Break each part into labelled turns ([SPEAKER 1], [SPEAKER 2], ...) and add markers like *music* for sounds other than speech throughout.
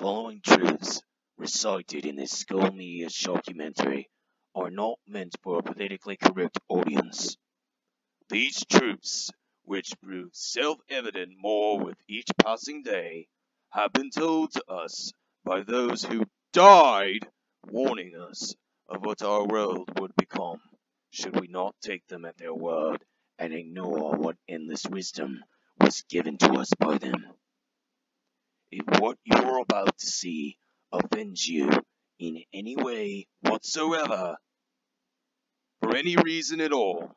[SPEAKER 1] following truths recited in this Skull Media documentary are not meant for a politically correct audience. These truths, which prove self-evident more with each passing day, have been told to us by those who died warning us of what our world would become should we not take them at their word and ignore what endless wisdom was given to us by them. If what you are about to see offends you in any way whatsoever, for any reason at all,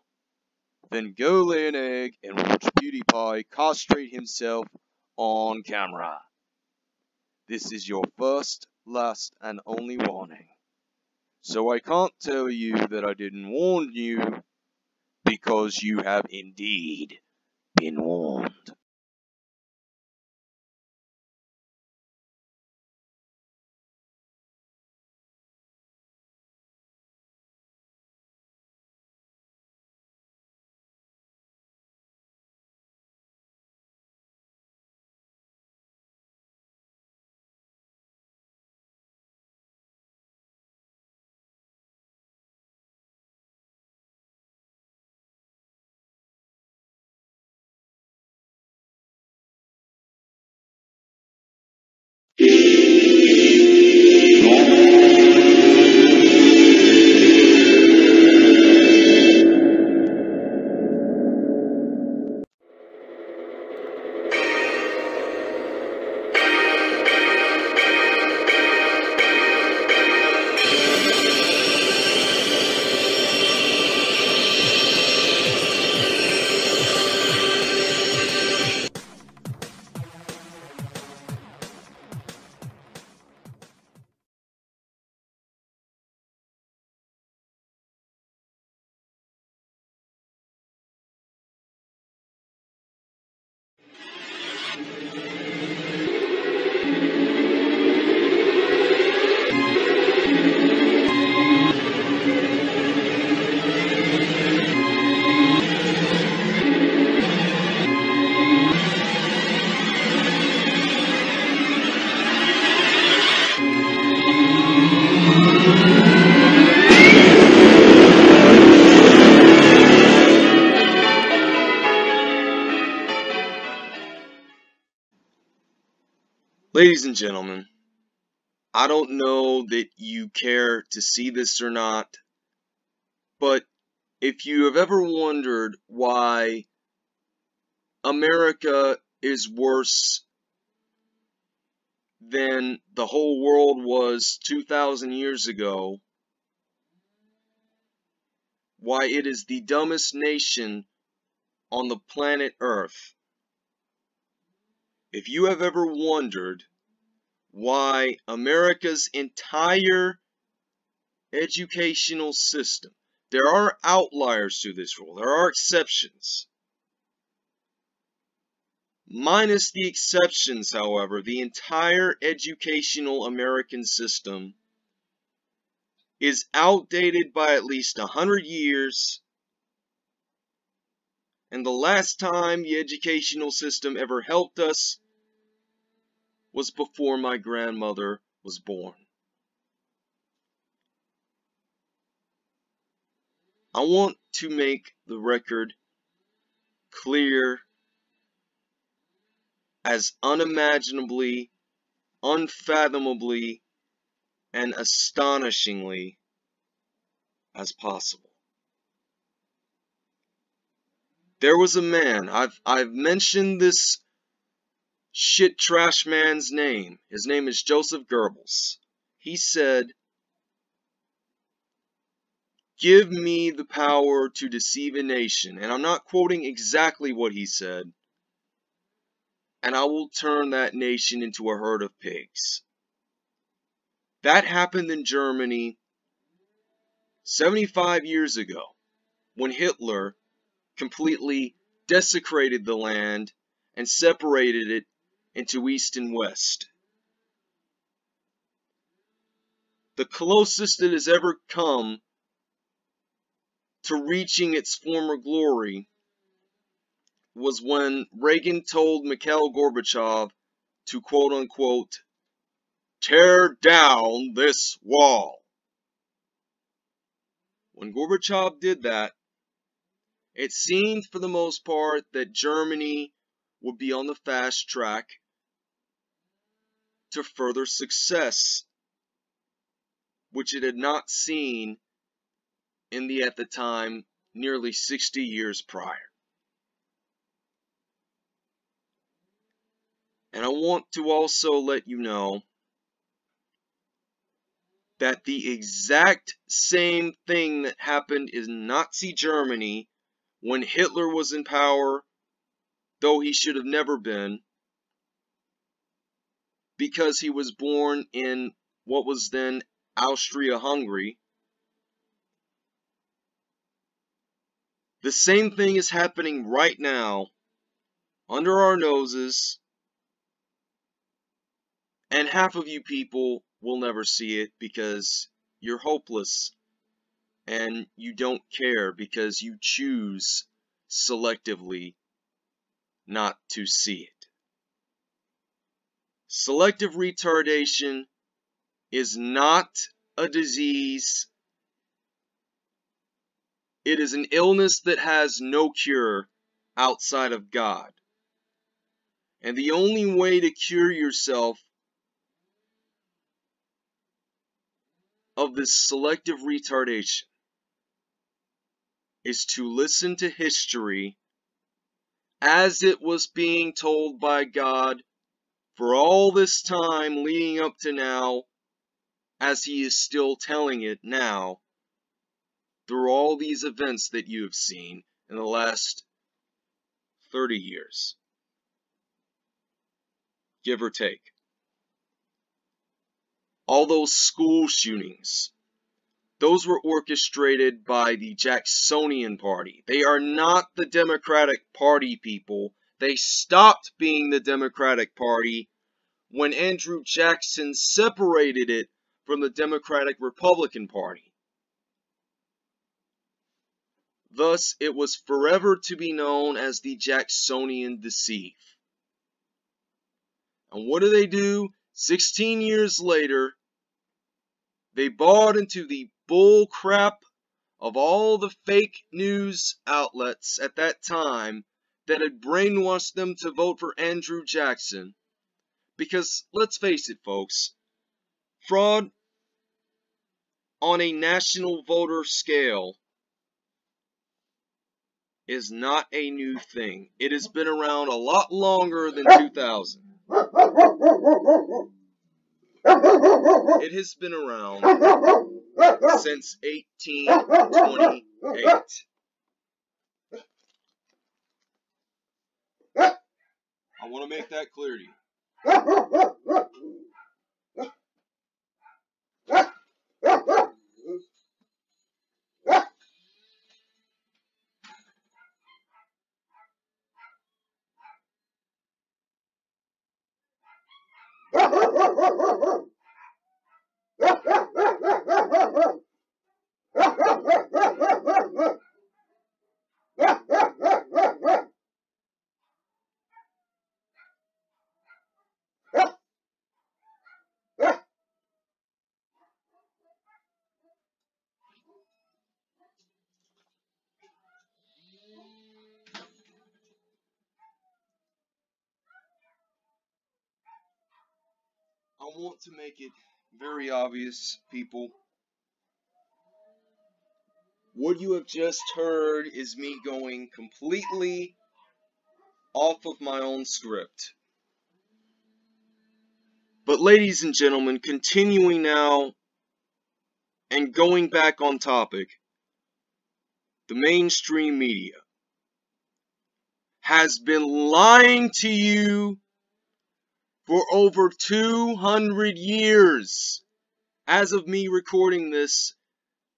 [SPEAKER 1] then go lay an egg and watch PewDiePie castrate himself on camera. This is your first, last, and only warning. So I can't tell you that I didn't warn you, because you have indeed been warned. Ladies and gentlemen, I don't know that you care to see this or not, but if you have ever wondered why America is worse than the whole world was 2,000 years ago, why it is the dumbest nation on the planet Earth, if you have ever wondered why America's entire educational system, there are outliers to this rule, there are exceptions. Minus the exceptions, however, the entire educational American system is outdated by at least a hundred years and the last time the educational system ever helped us was before my grandmother was born. I want to make the record clear as unimaginably, unfathomably, and astonishingly as possible. There was a man, I've, I've mentioned this shit trash man's name. His name is Joseph Goebbels. He said, Give me the power to deceive a nation. And I'm not quoting exactly what he said. And I will turn that nation into a herd of pigs. That happened in Germany 75 years ago when Hitler completely desecrated the land and separated it into east and west. The closest it has ever come to reaching its former glory was when Reagan told Mikhail Gorbachev to quote unquote tear down this wall. When Gorbachev did that, it seemed for the most part that Germany would be on the fast track to further success, which it had not seen in the, at the time, nearly 60 years prior. And I want to also let you know that the exact same thing that happened in Nazi Germany when Hitler was in power, though he should have never been, because he was born in what was then Austria-Hungary. The same thing is happening right now under our noses and half of you people will never see it because you're hopeless and you don't care because you choose selectively not to see it. Selective retardation is not a disease. It is an illness that has no cure outside of God. And the only way to cure yourself of this selective retardation is to listen to history as it was being told by God for all this time leading up to now, as He is still telling it now, through all these events that you have seen in the last 30 years, give or take all those school shootings, those were orchestrated by the Jacksonian Party. They are not the Democratic Party people. They stopped being the Democratic Party when Andrew Jackson separated it from the Democratic Republican Party. Thus, it was forever to be known as the Jacksonian Deceive. And what do they do? 16 years later, they bought into the bull crap of all the fake news outlets at that time that had brainwashed them to vote for Andrew Jackson. Because, let's face it, folks, fraud on a national voter scale is not a new thing. It has been around a lot longer than 2000. It has been around since 1828. I want to make that clear to you. *laughs* I want to make it very obvious, people. What you have just heard is me going completely off of my own script. But ladies and gentlemen, continuing now and going back on topic, the mainstream media has been lying to you for over 200 years as of me recording this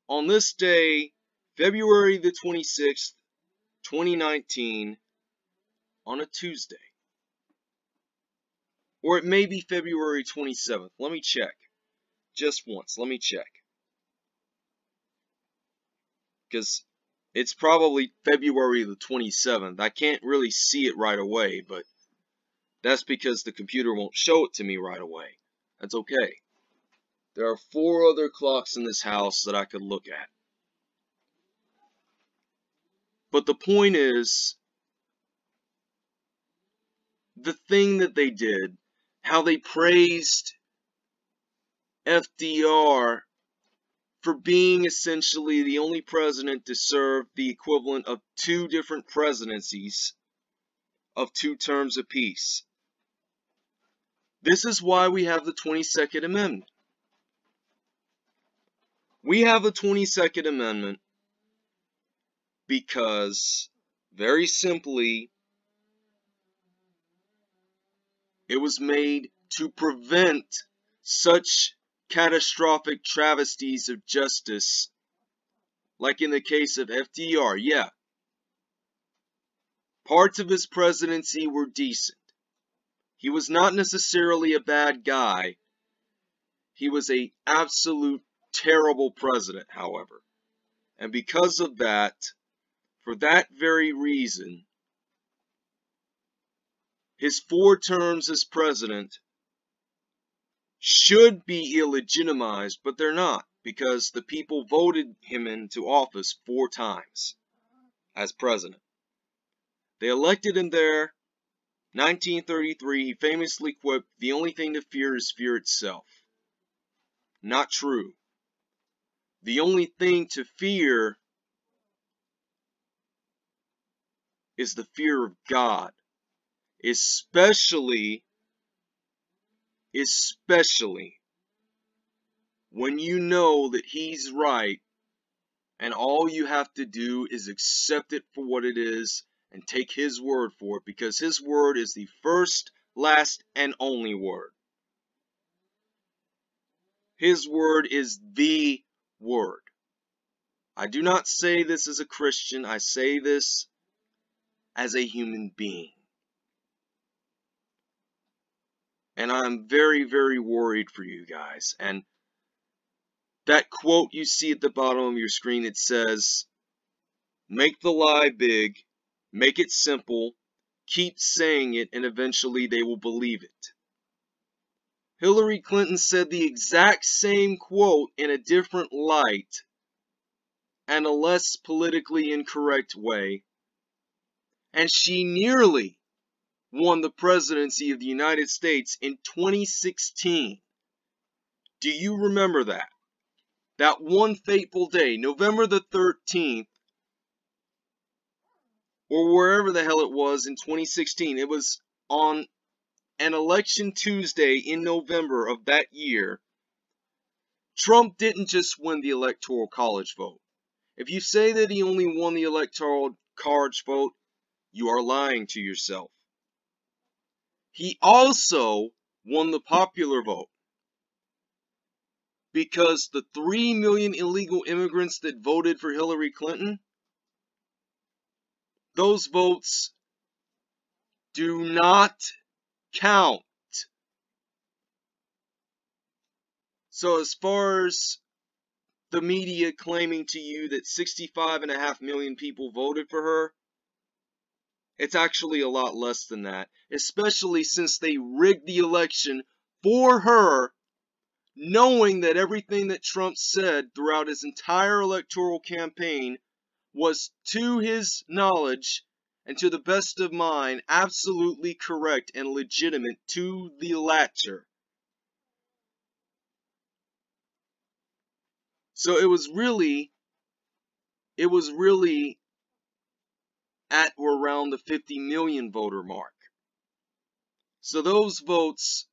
[SPEAKER 1] on this day, February the 26th, 2019, on a Tuesday. Or it may be February 27th. Let me check. Just once. Let me check. Because it's probably February the 27th. I can't really see it right away, but that's because the computer won't show it to me right away. That's okay. There are four other clocks in this house that I could look at. But the point is, the thing that they did, how they praised FDR for being essentially the only president to serve the equivalent of two different presidencies of two terms apiece. This is why we have the 22nd Amendment. We have the 22nd Amendment because, very simply, it was made to prevent such catastrophic travesties of justice, like in the case of FDR. Yeah, parts of his presidency were decent. He was not necessarily a bad guy. He was a absolute terrible president, however. And because of that, for that very reason, his four terms as president should be illegitimized, but they're not because the people voted him into office four times as president. They elected him there 1933, he famously quipped, The only thing to fear is fear itself. Not true. The only thing to fear is the fear of God. Especially, especially when you know that He's right and all you have to do is accept it for what it is and take his word for it because his word is the first, last, and only word. His word is the word. I do not say this as a Christian, I say this as a human being. And I'm very, very worried for you guys. And that quote you see at the bottom of your screen, it says, Make the lie big Make it simple, keep saying it, and eventually they will believe it. Hillary Clinton said the exact same quote in a different light and a less politically incorrect way, and she nearly won the presidency of the United States in 2016. Do you remember that? That one fateful day, November the 13th, or wherever the hell it was in 2016. It was on an election Tuesday in November of that year. Trump didn't just win the electoral college vote. If you say that he only won the electoral college vote, you are lying to yourself. He also won the popular vote because the 3 million illegal immigrants that voted for Hillary Clinton those votes do not count. So as far as the media claiming to you that 65 and a half million people voted for her, it's actually a lot less than that, especially since they rigged the election for her, knowing that everything that Trump said throughout his entire electoral campaign was to his knowledge and to the best of mine absolutely correct and legitimate to the latter. So it was really, it was really at or around the 50 million voter mark. So those votes,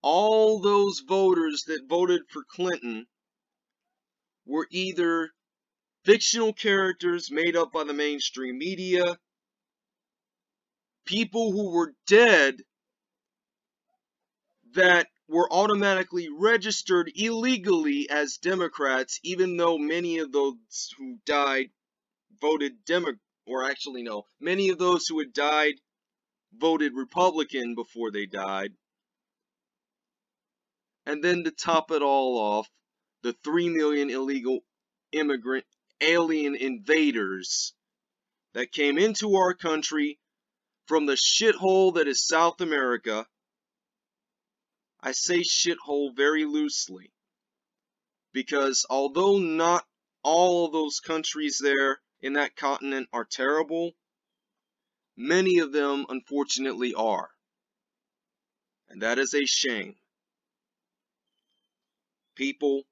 [SPEAKER 1] all those voters that voted for Clinton were either fictional characters made up by the mainstream media, people who were dead that were automatically registered illegally as Democrats, even though many of those who died voted Demo, or actually no, many of those who had died voted Republican before they died. And then to top it all off, the 3 million illegal immigrant alien invaders that came into our country from the shithole that is South America I say shithole very loosely. Because although not all of those countries there in that continent are terrible, many of them unfortunately are. And that is a shame. People,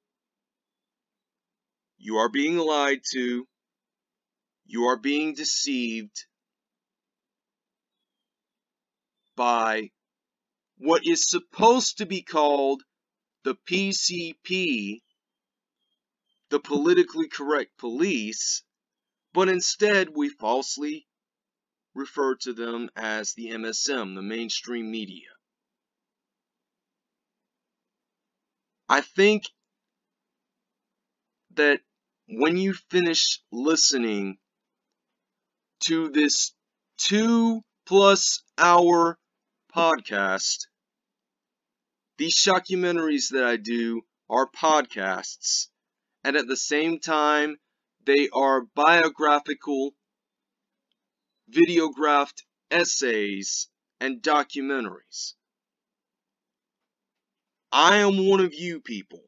[SPEAKER 1] you are being lied to. You are being deceived by what is supposed to be called the PCP, the politically correct police, but instead we falsely refer to them as the MSM, the mainstream media. I think that when you finish listening to this two plus hour podcast, these shockumentaries that I do are podcasts, and at the same time, they are biographical, videographed essays and documentaries. I am one of you people.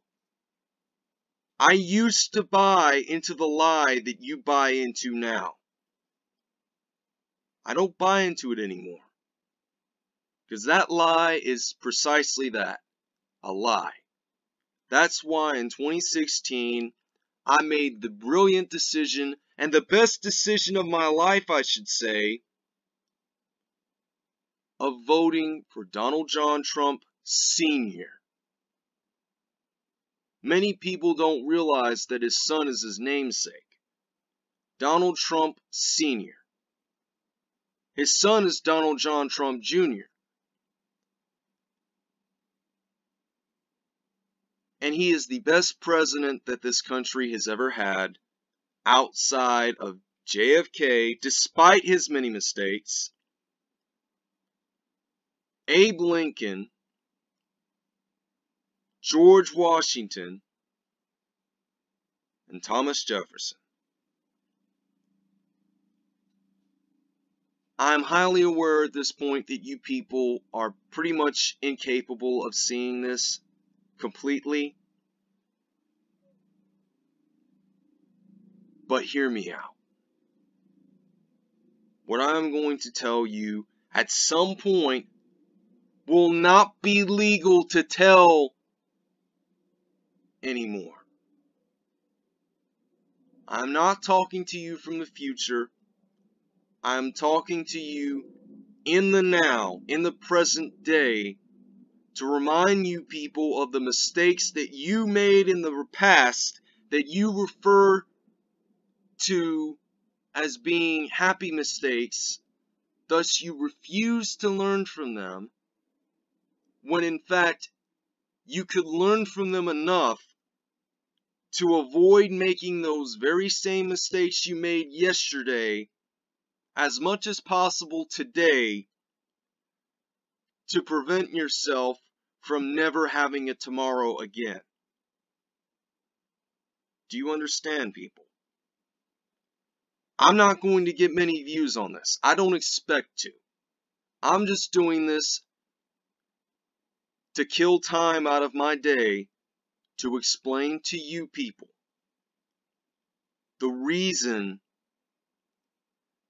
[SPEAKER 1] I used to buy into the lie that you buy into now. I don't buy into it anymore. Because that lie is precisely that a lie. That's why in 2016, I made the brilliant decision, and the best decision of my life, I should say, of voting for Donald John Trump Sr. Many people don't realize that his son is his namesake. Donald Trump Sr. His son is Donald John Trump Jr. And he is the best president that this country has ever had outside of JFK, despite his many mistakes. Abe Lincoln, George Washington, and Thomas Jefferson. I'm highly aware at this point that you people are pretty much incapable of seeing this completely. But hear me out. What I'm going to tell you at some point will not be legal to tell anymore. I'm not talking to you from the future. I'm talking to you in the now, in the present day, to remind you people of the mistakes that you made in the past that you refer to as being happy mistakes, thus you refuse to learn from them, when in fact you could learn from them enough to avoid making those very same mistakes you made yesterday as much as possible today to prevent yourself from never having a tomorrow again. Do you understand, people? I'm not going to get many views on this. I don't expect to. I'm just doing this to kill time out of my day to explain to you people the reason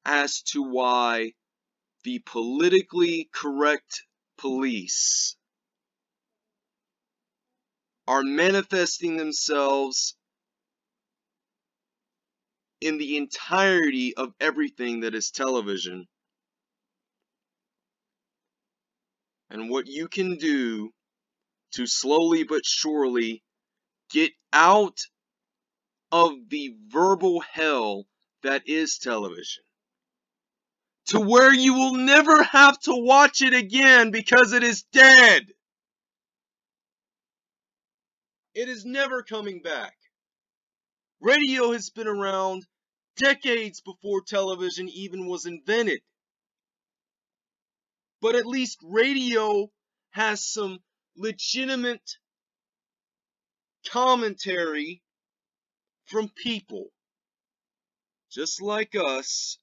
[SPEAKER 1] as to why the politically correct police are manifesting themselves in the entirety of everything that is television. And what you can do to slowly but surely get out of the verbal hell that is television. To where you will never have to watch it again because it is dead. It is never coming back. Radio has been around decades before television even was invented. But at least radio has some legitimate commentary from people just like us,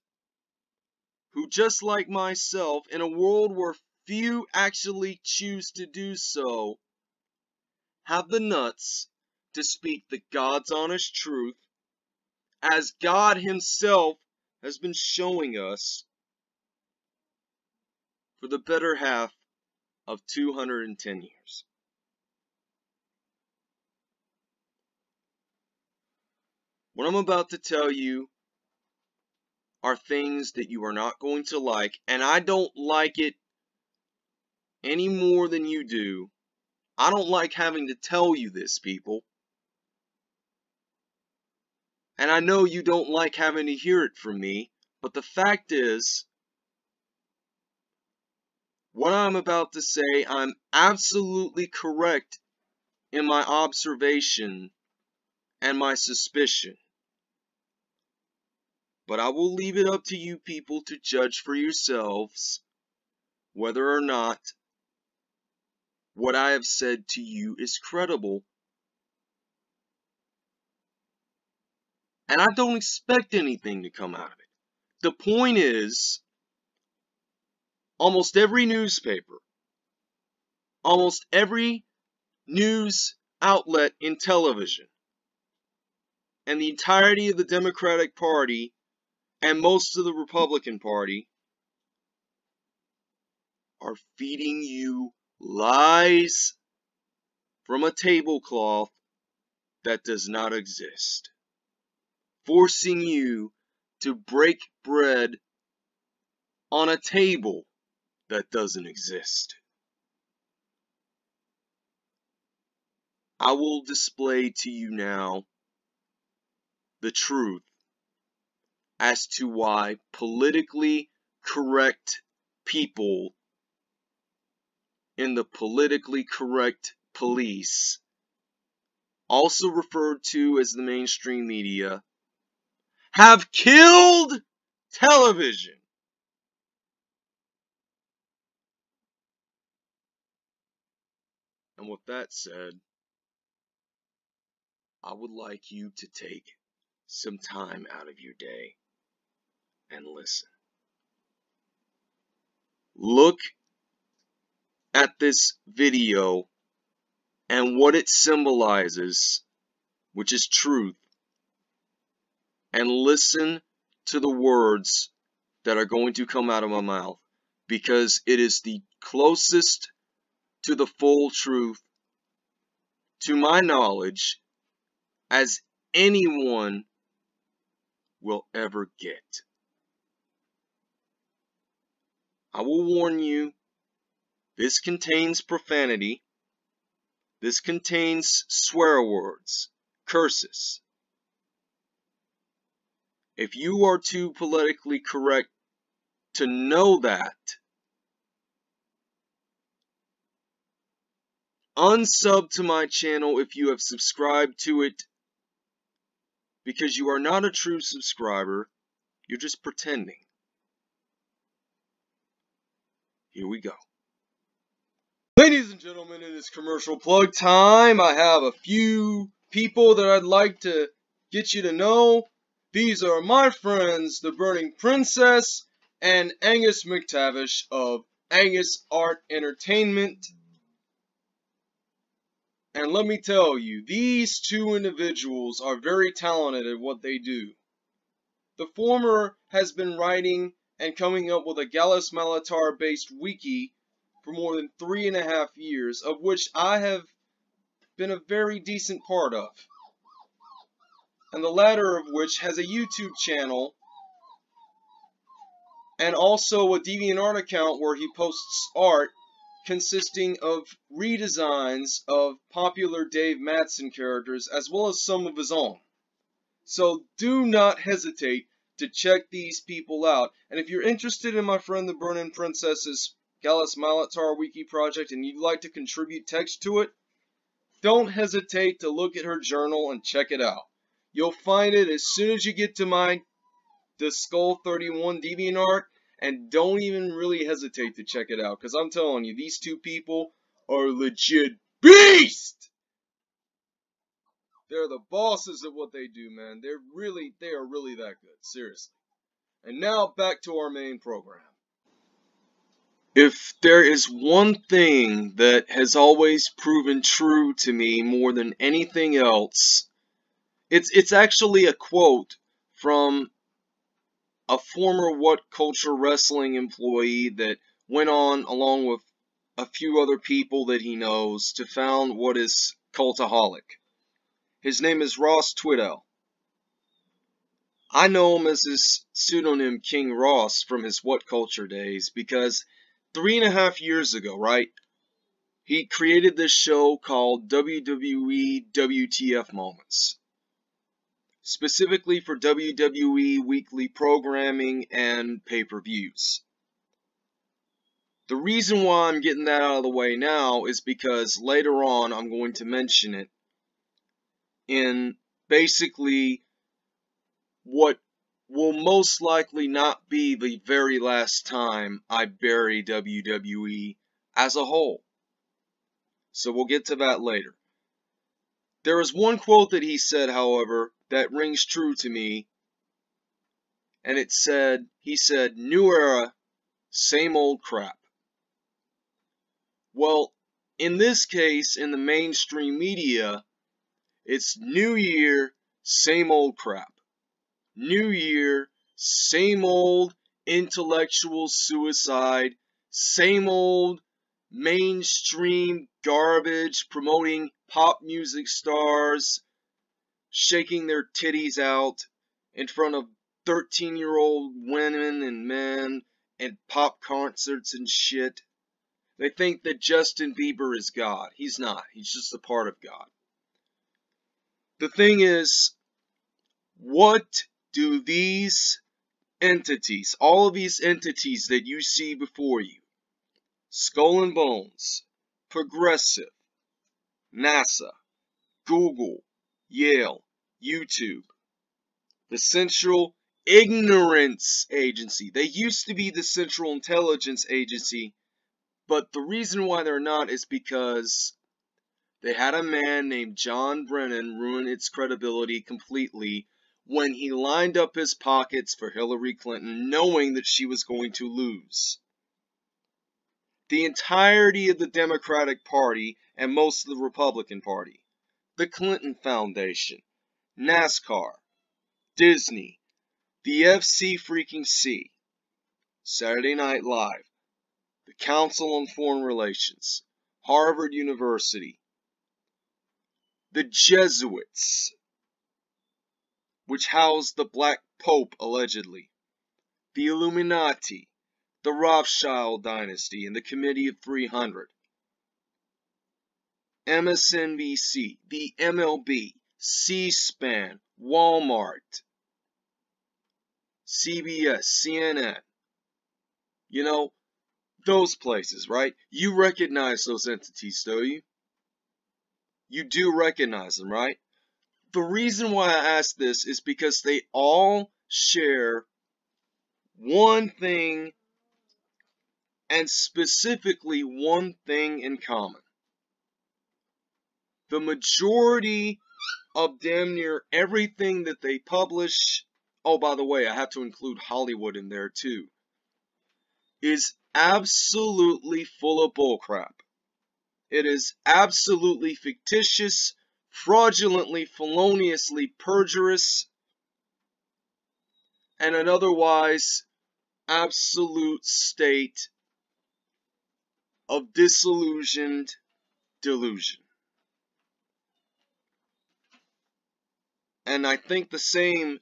[SPEAKER 1] who just like myself, in a world where few actually choose to do so, have the nuts to speak the God's honest truth, as God Himself has been showing us for the better half of 210 years. What I'm about to tell you are things that you are not going to like, and I don't like it any more than you do. I don't like having to tell you this, people. And I know you don't like having to hear it from me, but the fact is, what I'm about to say, I'm absolutely correct in my observation and my suspicion. But I will leave it up to you people to judge for yourselves whether or not what I have said to you is credible. And I don't expect anything to come out of it. The point is, almost every newspaper, almost every news outlet in television, and the entirety of the Democratic Party and most of the Republican Party are feeding you lies from a tablecloth that does not exist, forcing you to break bread on a table that doesn't exist. I will display to you now the truth as to why politically correct people in the politically correct police, also referred to as the mainstream media, have killed television. And with that said, I would like you to take some time out of your day and listen. Look at this video and what it symbolizes, which is truth, and listen to the words that are going to come out of my mouth because it is the closest to the full truth, to my knowledge, as anyone will ever get. I will warn you, this contains profanity. This contains swear words, curses. If you are too politically correct to know that, unsub to my channel if you have subscribed to it because you are not a true subscriber, you're just pretending. Here we go. Ladies and gentlemen, it is commercial plug time. I have a few people that I'd like to get you to know. These are my friends, the Burning Princess and Angus McTavish of Angus Art Entertainment. And let me tell you, these two individuals are very talented at what they do. The former has been writing and coming up with a Gallus Malatar based wiki for more than three and a half years, of which I have been a very decent part of. And the latter of which has a YouTube channel and also a DeviantArt account where he posts art consisting of redesigns of popular Dave Madsen characters as well as some of his own. So do not hesitate to check these people out. And if you're interested in my friend the Burning Princess's Gallus Malatar wiki project and you'd like to contribute text to it, don't hesitate to look at her journal and check it out. You'll find it as soon as you get to my the Skull 31 DeviantArt and don't even really hesitate to check it out because I'm telling you, these two people are legit beast. They're the bosses of what they do, man. They're really, they are really that good. Seriously. And now back to our main program. If there is one thing that has always proven true to me more than anything else, it's it's actually a quote from a former What Culture Wrestling employee that went on along with a few other people that he knows to found what is Cultaholic. His name is Ross Tweddell. I know him as his pseudonym King Ross from his What Culture days because three and a half years ago, right? He created this show called WWE WTF Moments, specifically for WWE weekly programming and pay per views. The reason why I'm getting that out of the way now is because later on I'm going to mention it in basically what will most likely not be the very last time I bury WWE as a whole. So we'll get to that later. There is one quote that he said, however, that rings true to me. And it said, he said, New era, same old crap. Well, in this case, in the mainstream media, it's New Year, same old crap. New Year, same old intellectual suicide, same old mainstream garbage promoting pop music stars shaking their titties out in front of 13 year old women and men and pop concerts and shit. They think that Justin Bieber is God. He's not. He's just a part of God. The thing is, what do these entities, all of these entities that you see before you, Skull and Bones, Progressive, NASA, Google, Yale, YouTube, the Central Ignorance Agency. They used to be the Central Intelligence Agency, but the reason why they're not is because they had a man named John Brennan ruin its credibility completely when he lined up his pockets for Hillary Clinton, knowing that she was going to lose. The entirety of the Democratic Party and most of the Republican Party, the Clinton Foundation, NASCAR, Disney, the FC freaking C, Saturday Night Live, the Council on Foreign Relations, Harvard University, the Jesuits, which housed the Black Pope allegedly, the Illuminati, the Rothschild dynasty, and the Committee of 300, MSNBC, the MLB, C-SPAN, Walmart, CBS, CNN. You know, those places, right? You recognize those entities, don't you? You do recognize them, right? The reason why I ask this is because they all share one thing and specifically one thing in common. The majority of damn near everything that they publish, oh, by the way, I have to include Hollywood in there too, is absolutely full of bullcrap. It is absolutely fictitious, fraudulently, feloniously perjurous, and an otherwise absolute state of disillusioned delusion. And I think the same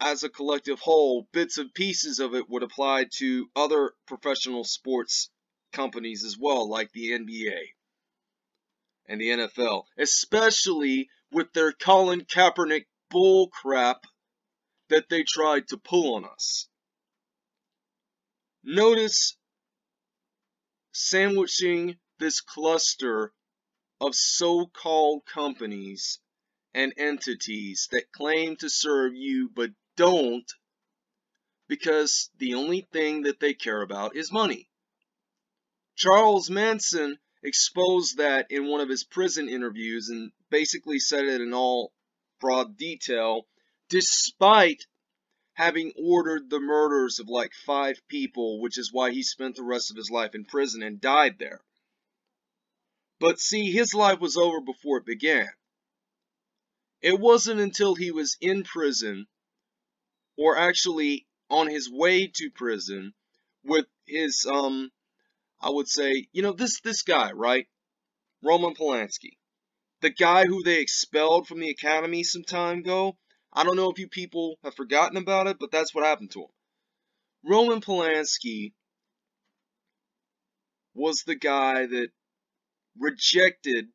[SPEAKER 1] as a collective whole, bits and pieces of it would apply to other professional sports companies as well, like the NBA and the NFL, especially with their Colin Kaepernick bull crap that they tried to pull on us. Notice sandwiching this cluster of so-called companies and entities that claim to serve you but don't because the only thing that they care about is money. Charles Manson exposed that in one of his prison interviews and basically said it in all broad detail, despite having ordered the murders of like five people, which is why he spent the rest of his life in prison and died there. But see, his life was over before it began. It wasn't until he was in prison, or actually on his way to prison, with his, um, I would say, you know, this, this guy, right? Roman Polanski. The guy who they expelled from the academy some time ago. I don't know if you people have forgotten about it, but that's what happened to him. Roman Polanski was the guy that rejected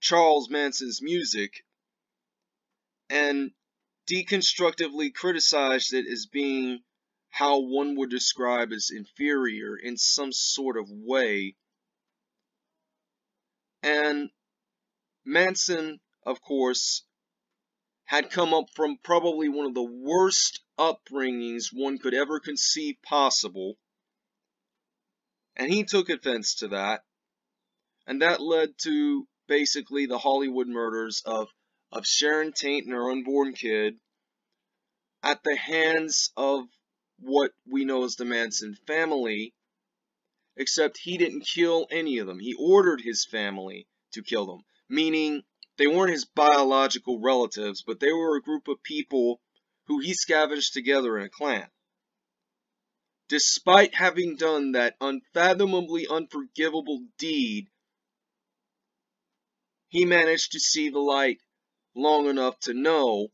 [SPEAKER 1] Charles Manson's music and deconstructively criticized it as being how one would describe as inferior in some sort of way. And Manson, of course, had come up from probably one of the worst upbringings one could ever conceive possible. And he took offense to that. And that led to basically the Hollywood murders of, of Sharon Tate and her unborn kid at the hands of what we know as the Manson family, except he didn't kill any of them. He ordered his family to kill them, meaning they weren't his biological relatives, but they were a group of people who he scavenged together in a clan. Despite having done that unfathomably unforgivable deed, he managed to see the light long enough to know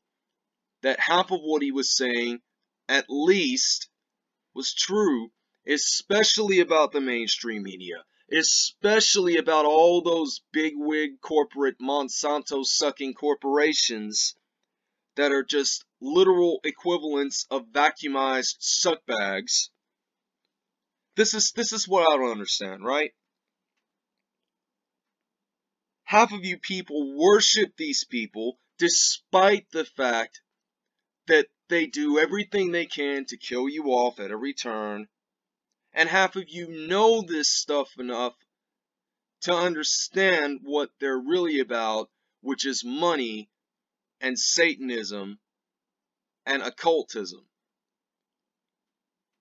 [SPEAKER 1] that half of what he was saying at least, was true, especially about the mainstream media, especially about all those bigwig corporate Monsanto sucking corporations that are just literal equivalents of vacuumized suckbags. This is this is what I don't understand, right? Half of you people worship these people despite the fact that they do everything they can to kill you off at every turn. And half of you know this stuff enough to understand what they're really about, which is money and Satanism and occultism.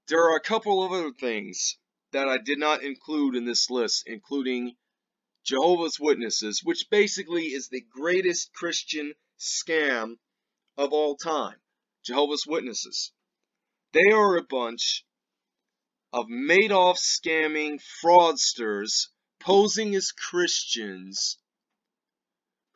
[SPEAKER 1] There are a couple of other things that I did not include in this list, including Jehovah's Witnesses, which basically is the greatest Christian scam of all time. Jehovah's Witnesses. They are a bunch of Madoff scamming fraudsters posing as Christians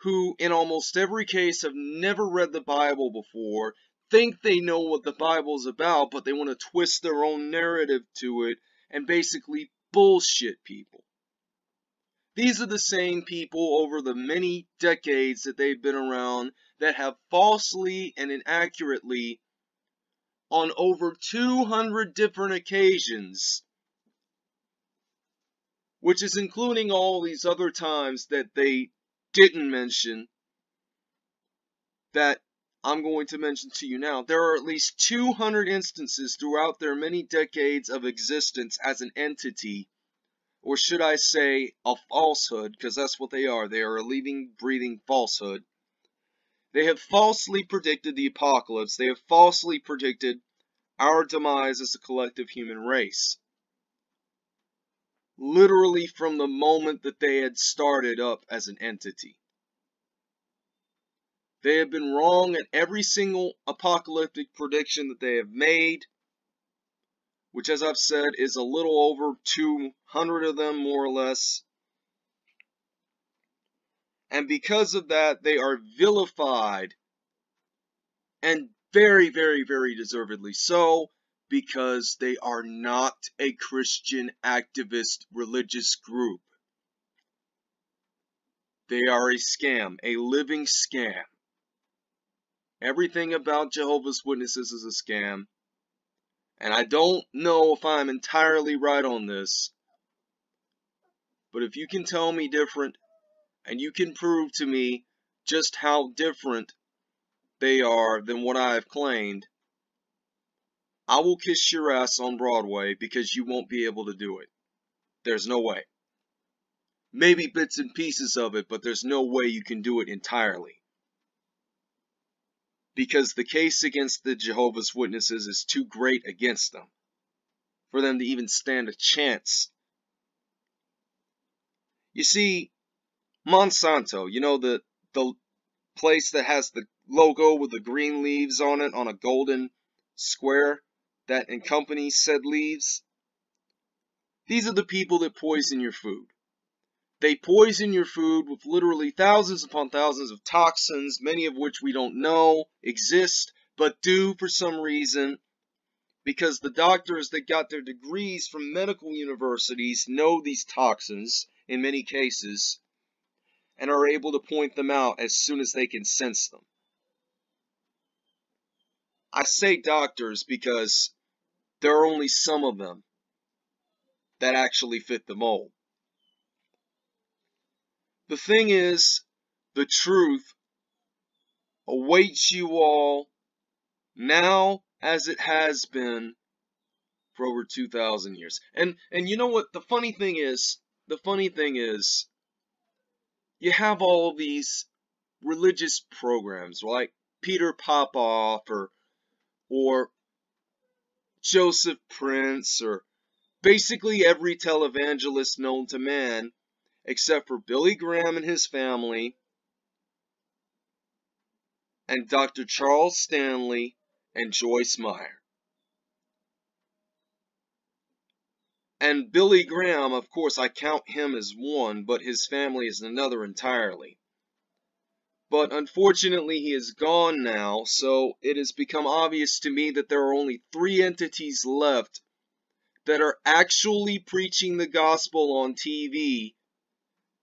[SPEAKER 1] who, in almost every case, have never read the Bible before, think they know what the Bible's about, but they want to twist their own narrative to it and basically bullshit people. These are the same people over the many decades that they've been around that have falsely and inaccurately, on over 200 different occasions, which is including all these other times that they didn't mention, that I'm going to mention to you now. There are at least 200 instances throughout their many decades of existence as an entity, or should I say a falsehood, because that's what they are. They are a living, breathing falsehood they have falsely predicted the apocalypse. They have falsely predicted our demise as a collective human race. Literally from the moment that they had started up as an entity. They have been wrong at every single apocalyptic prediction that they have made, which, as I've said, is a little over 200 of them, more or less. And because of that, they are vilified. And very, very, very deservedly so, because they are not a Christian activist religious group. They are a scam, a living scam. Everything about Jehovah's Witnesses is a scam. And I don't know if I'm entirely right on this. But if you can tell me different, and you can prove to me just how different they are than what I have claimed, I will kiss your ass on Broadway because you won't be able to do it. There's no way. Maybe bits and pieces of it, but there's no way you can do it entirely. because the case against the Jehovah's Witnesses is too great against them for them to even stand a chance. You see, Monsanto, you know the the place that has the logo with the green leaves on it on a golden square that in company said leaves. These are the people that poison your food. They poison your food with literally thousands upon thousands of toxins, many of which we don't know exist, but do for some reason because the doctors that got their degrees from medical universities know these toxins in many cases and are able to point them out as soon as they can sense them. I say doctors because there are only some of them that actually fit the mold. The thing is, the truth awaits you all now as it has been for over 2,000 years. And, and you know what? The funny thing is, the funny thing is, you have all these religious programs like Peter Popoff or, or Joseph Prince or basically every televangelist known to man except for Billy Graham and his family, and Dr. Charles Stanley and Joyce Meyer. And Billy Graham, of course, I count him as one, but his family is another entirely. But unfortunately, he is gone now, so it has become obvious to me that there are only three entities left that are actually preaching the gospel on TV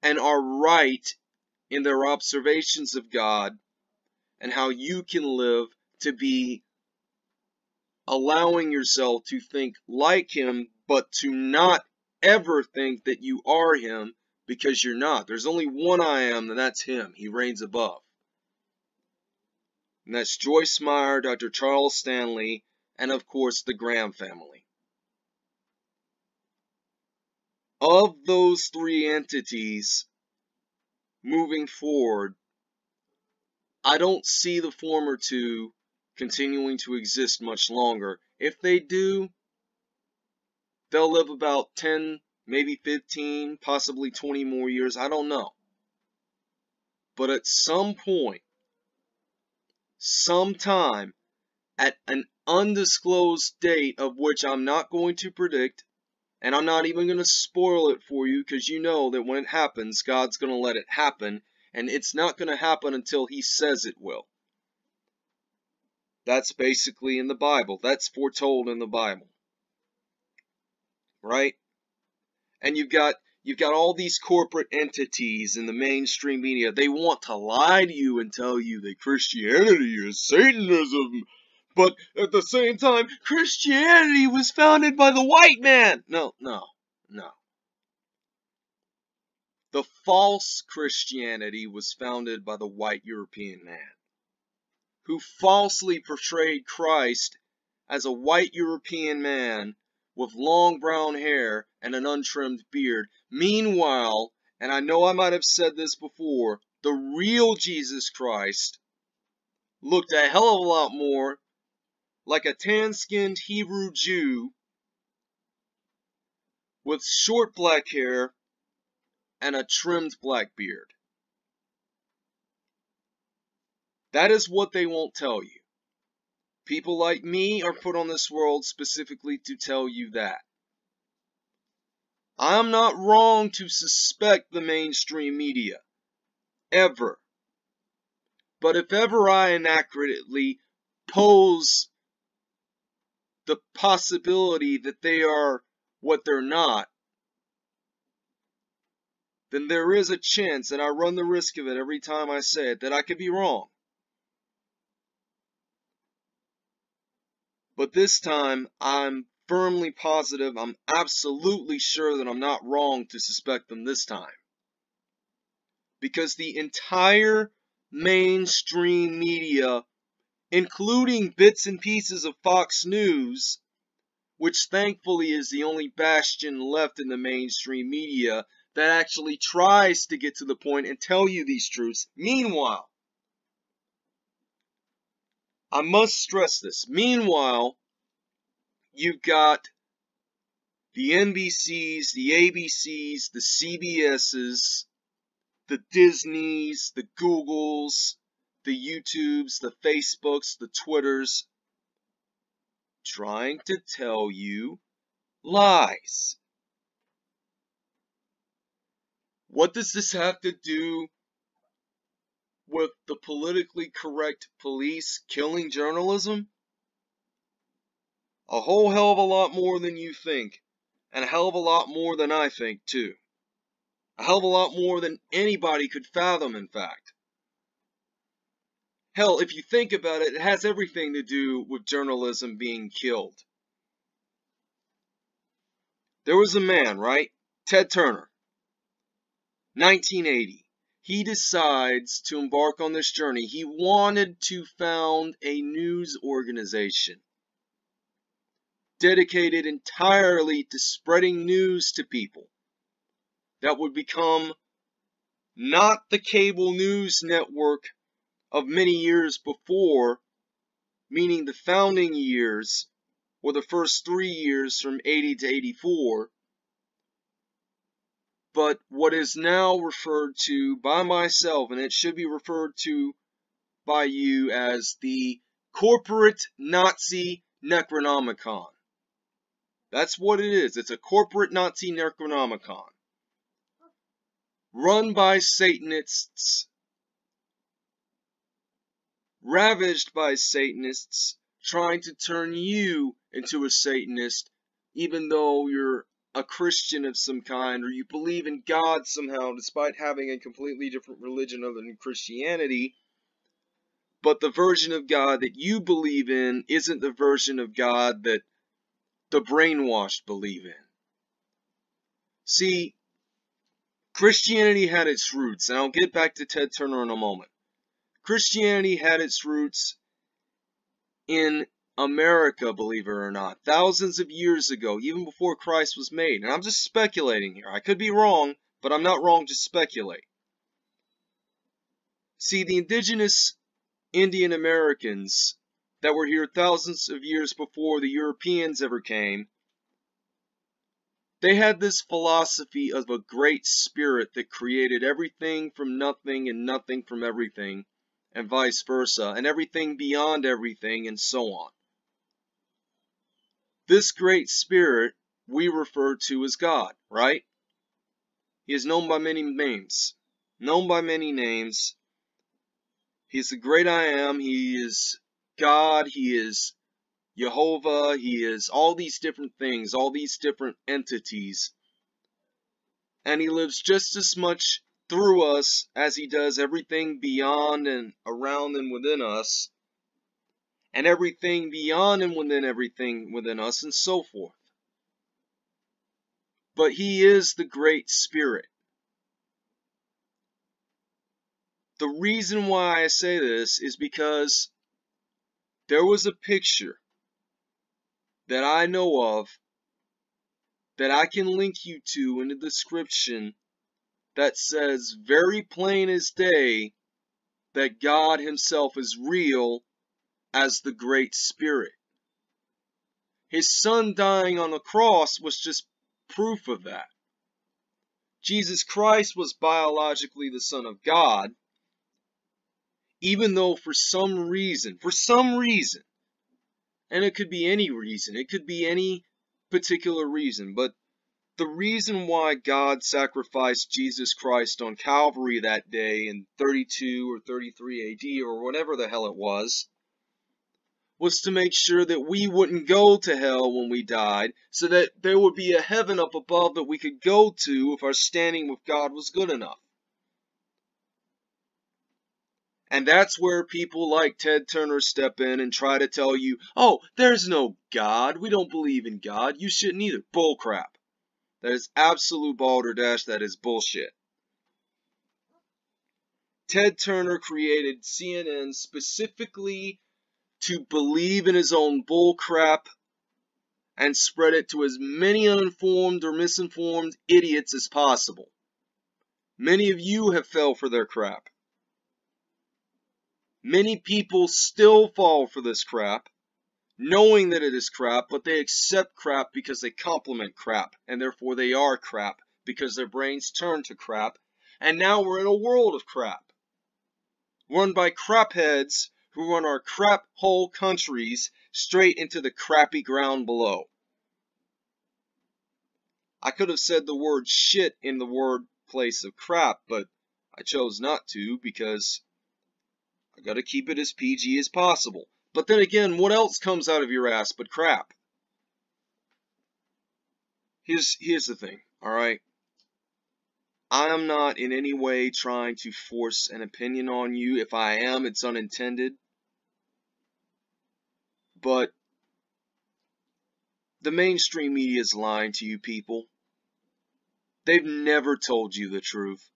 [SPEAKER 1] and are right in their observations of God and how you can live to be allowing yourself to think like Him, but to not ever think that you are Him because you're not. There's only one I am, and that's Him. He reigns above. And that's Joyce Meyer, Dr. Charles Stanley, and of course the Graham family. of those three entities moving forward, I don't see the former two continuing to exist much longer. If they do, they'll live about 10, maybe 15, possibly 20 more years. I don't know. But at some point, sometime, at an undisclosed date of which I'm not going to predict, and I'm not even going to spoil it for you because you know that when it happens, God's going to let it happen. And it's not going to happen until He says it will. That's basically in the Bible. That's foretold in the Bible. Right? And you've got you've got all these corporate entities in the mainstream media. They want to lie to you and tell you that Christianity is Satanism but at the same time, Christianity was founded by the white man. No, no, no. The false Christianity was founded by the white European man, who falsely portrayed Christ as a white European man with long brown hair and an untrimmed beard. Meanwhile, and I know I might have said this before, the real Jesus Christ looked a hell of a lot more like a tan-skinned Hebrew Jew with short black hair and a trimmed black beard. That is what they won't tell you. People like me are put on this world specifically to tell you that. I'm not wrong to suspect the mainstream media. Ever. But if ever I inaccurately pose the possibility that they are what they're not, then there is a chance, and I run the risk of it every time I say it, that I could be wrong. But this time, I'm firmly positive, I'm absolutely sure that I'm not wrong to suspect them this time. Because the entire mainstream media including bits and pieces of Fox News, which thankfully is the only bastion left in the mainstream media that actually tries to get to the point and tell you these truths. Meanwhile, I must stress this. Meanwhile, you've got the NBCs, the ABCs, the CBSs, the Disneys, the Googles, the YouTubes, the Facebooks, the Twitters, trying to tell you lies. What does this have to do with the politically correct police killing journalism? A whole hell of a lot more than you think, and a hell of a lot more than I think, too. A hell of a lot more than anybody could fathom, in fact. Hell, if you think about it, it has everything to do with journalism being killed. There was a man, right? Ted Turner. 1980 he decides to embark on this journey. He wanted to found a news organization dedicated entirely to spreading news to people that would become not the cable news network of many years before, meaning the founding years or the first three years from 80 to 84, but what is now referred to by myself, and it should be referred to by you as the corporate Nazi Necronomicon. That's what it is. It's a corporate Nazi Necronomicon. Run by Satanists, ravaged by Satanists, trying to turn you into a Satanist, even though you're a Christian of some kind, or you believe in God somehow, despite having a completely different religion other than Christianity, but the version of God that you believe in isn't the version of God that the brainwashed believe in. See, Christianity had its roots, and I'll get back to Ted Turner in a moment. Christianity had its roots in America, believe it or not, thousands of years ago, even before Christ was made. And I'm just speculating here. I could be wrong, but I'm not wrong to speculate. See, the indigenous Indian Americans that were here thousands of years before the Europeans ever came, they had this philosophy of a great spirit that created everything from nothing and nothing from everything, and vice versa, and everything beyond everything, and so on. This great spirit we refer to as God, right? He is known by many names. Known by many names. He's the great I am. He is God. He is Jehovah. He is all these different things, all these different entities. And he lives just as much through us as he does everything beyond and around and within us and everything beyond and within everything within us, and so forth. But He is the Great Spirit. The reason why I say this is because there was a picture that I know of that I can link you to in the description that says very plain as day that God Himself is real as the Great Spirit. His son dying on the cross was just proof of that. Jesus Christ was biologically the Son of God, even though for some reason, for some reason, and it could be any reason, it could be any particular reason, but the reason why God sacrificed Jesus Christ on Calvary that day in 32 or 33 AD or whatever the hell it was was to make sure that we wouldn't go to hell when we died, so that there would be a heaven up above that we could go to if our standing with God was good enough. And that's where people like Ted Turner step in and try to tell you, oh, there's no God. We don't believe in God. You shouldn't either. Bullcrap. That is absolute balderdash. That is bullshit. Ted Turner created CNN specifically to believe in his own bullcrap and spread it to as many uninformed or misinformed idiots as possible. Many of you have fell for their crap. Many people still fall for this crap, knowing that it is crap, but they accept crap because they compliment crap, and therefore they are crap, because their brains turn to crap, and now we're in a world of crap. Run by crapheads who run our crap hole countries straight into the crappy ground below. I could have said the word shit in the word place of crap, but I chose not to because I gotta keep it as PG as possible. But then again, what else comes out of your ass but crap? Here's, here's the thing, alright? I am not in any way trying to force an opinion on you. If I am, it's unintended. But the mainstream media is lying to you people. They've never told you the truth.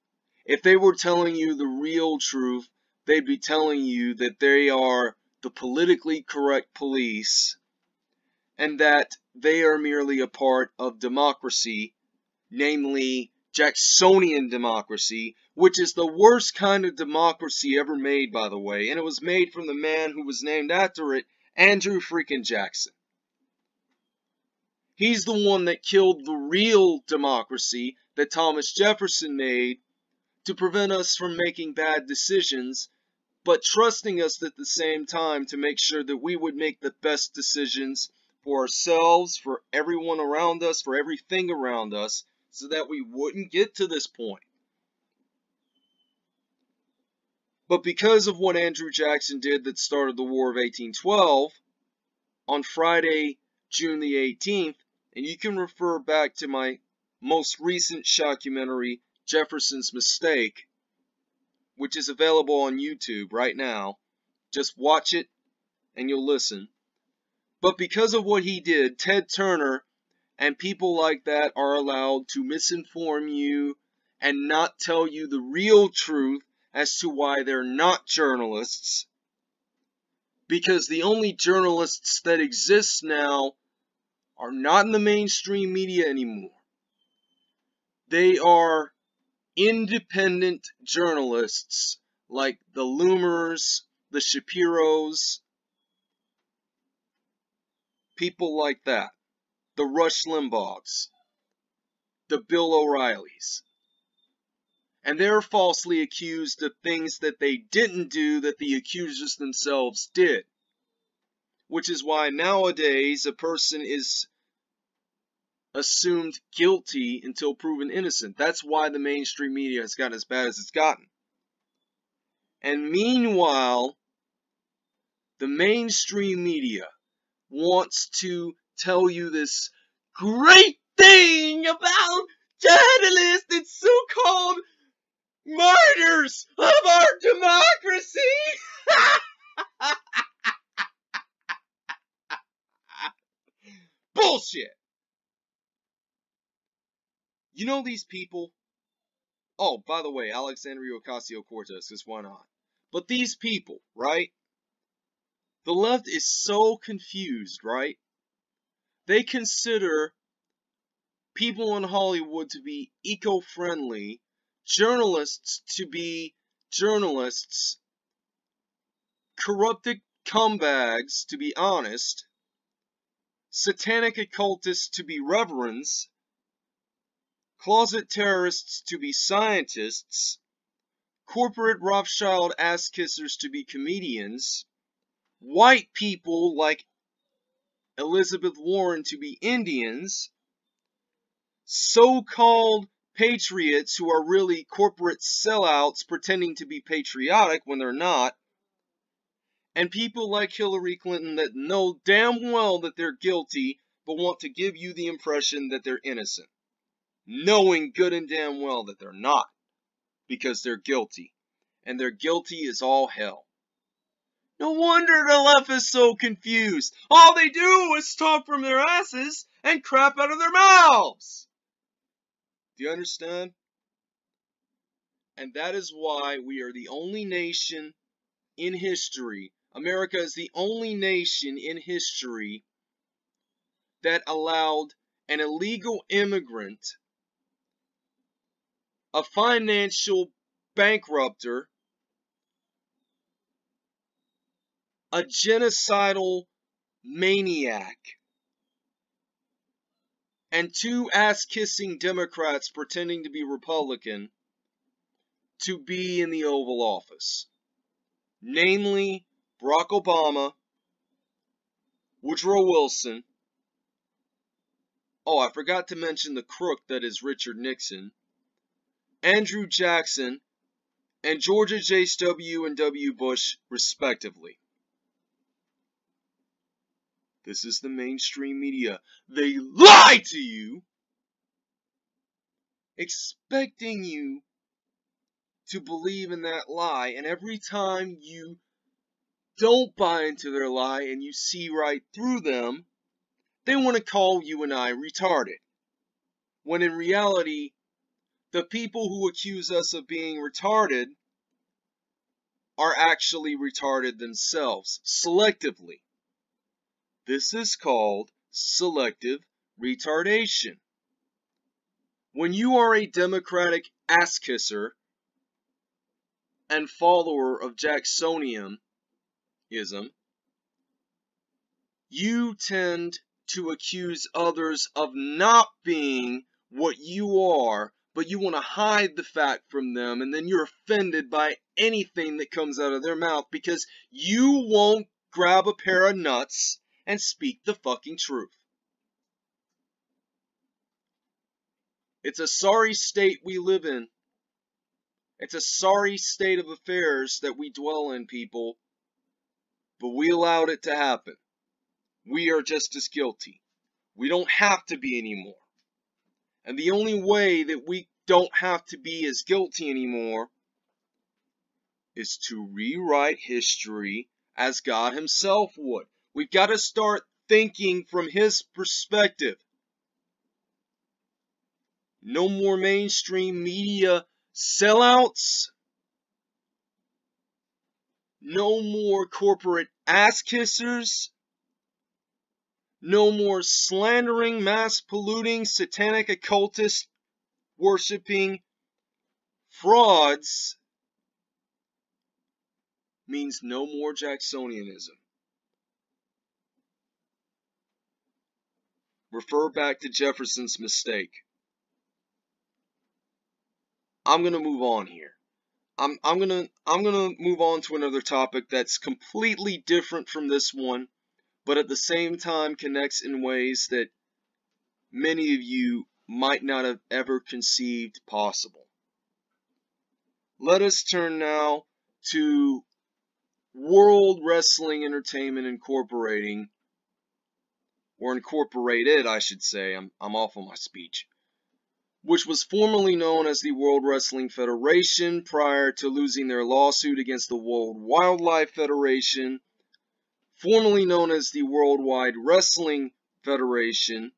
[SPEAKER 1] If they were telling you the real truth, they'd be telling you that they are the politically correct police and that they are merely a part of democracy, namely Jacksonian democracy, which is the worst kind of democracy ever made, by the way, and it was made from the man who was named after it, Andrew freaking Jackson. He's the one that killed the real democracy that Thomas Jefferson made to prevent us from making bad decisions, but trusting us at the same time to make sure that we would make the best decisions for ourselves, for everyone around us, for everything around us, so that we wouldn't get to this point. But because of what Andrew Jackson did that started the War of 1812, on Friday, June the 18th, and you can refer back to my most recent shockumentary, Jefferson's Mistake, which is available on YouTube right now. Just watch it and you'll listen. But because of what he did, Ted Turner and people like that are allowed to misinform you and not tell you the real truth as to why they're not journalists. Because the only journalists that exist now are not in the mainstream media anymore. They are independent journalists like the Loomers, the Shapiros, people like that the Rush Limbaughs, the Bill O'Reillys. And they're falsely accused of things that they didn't do that the accusers themselves did. Which is why nowadays a person is assumed guilty until proven innocent. That's why the mainstream media has gotten as bad as it's gotten. And meanwhile, the mainstream media wants to tell you this great thing about journalists and so-called martyrs of our democracy. *laughs* Bullshit. You know these people? Oh, by the way, Alexandria Ocasio-Cortez, because why not? But these people, right? The left is so confused, right? They consider people in Hollywood to be eco-friendly, journalists to be journalists, corrupted cumbags to be honest, satanic occultists to be reverends, closet terrorists to be scientists, corporate Rothschild ass kissers to be comedians, white people like Elizabeth Warren to be Indians, so-called patriots who are really corporate sellouts pretending to be patriotic when they're not, and people like Hillary Clinton that know damn well that they're guilty but want to give you the impression that they're innocent, knowing good and damn well that they're not because they're guilty, and their guilty is all hell. No wonder the left is so confused. All they do is talk from their asses and crap out of their mouths. Do you understand? And that is why we are the only nation in history, America is the only nation in history that allowed an illegal immigrant, a financial bankrupter, a genocidal maniac and two ass kissing Democrats pretending to be Republican to be in the Oval Office. Namely, Barack Obama, Woodrow Wilson. Oh, I forgot to mention the crook that is Richard Nixon. Andrew Jackson, and George H.W. and W. Bush, respectively. This is the mainstream media. They lie to you, expecting you to believe in that lie. And every time you don't buy into their lie and you see right through them, they want to call you and I retarded. When in reality, the people who accuse us of being retarded are actually retarded themselves, selectively. This is called selective retardation. When you are a Democratic ass kisser and follower of Jacksonianism, you tend to accuse others of not being what you are but you want to hide the fact from them, and then you're offended by anything that comes out of their mouth because you won't grab a pair of nuts and speak the fucking truth. It's a sorry state we live in. It's a sorry state of affairs that we dwell in, people. But we allowed it to happen. We are just as guilty. We don't have to be anymore. And the only way that we don't have to be as guilty anymore is to rewrite history as God Himself would. We've got to start thinking from His perspective. No more mainstream media sellouts. No more corporate ass kissers. No more slandering, mass polluting, satanic occultist worshiping frauds means no more Jacksonianism. Refer back to Jefferson's mistake. I'm going to move on here. I'm I'm going to I'm going to move on to another topic that's completely different from this one but at the same time connects in ways that many of you might not have ever conceived possible. Let us turn now to World Wrestling Entertainment Incorporating, or Incorporated, I should say. I'm, I'm off on my speech. Which was formerly known as the World Wrestling Federation prior to losing their lawsuit against the World Wildlife Federation formerly known as the Worldwide Wrestling Federation,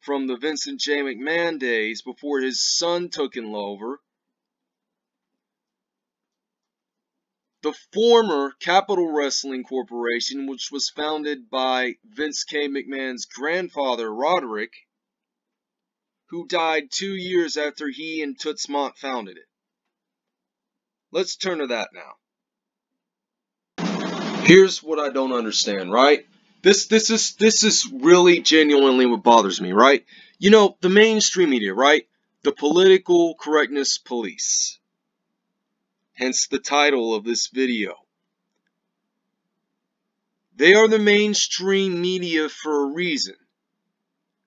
[SPEAKER 1] from the Vincent J. McMahon days before his son took him over. The former Capital Wrestling Corporation, which was founded by Vince K. McMahon's grandfather, Roderick, who died two years after he and Toots Mondt founded it. Let's turn to that now. Here's what I don't understand, right? This this is this is really genuinely what bothers me, right? You know, the mainstream media, right? The political correctness police. Hence the title of this video. They are the mainstream media for a reason.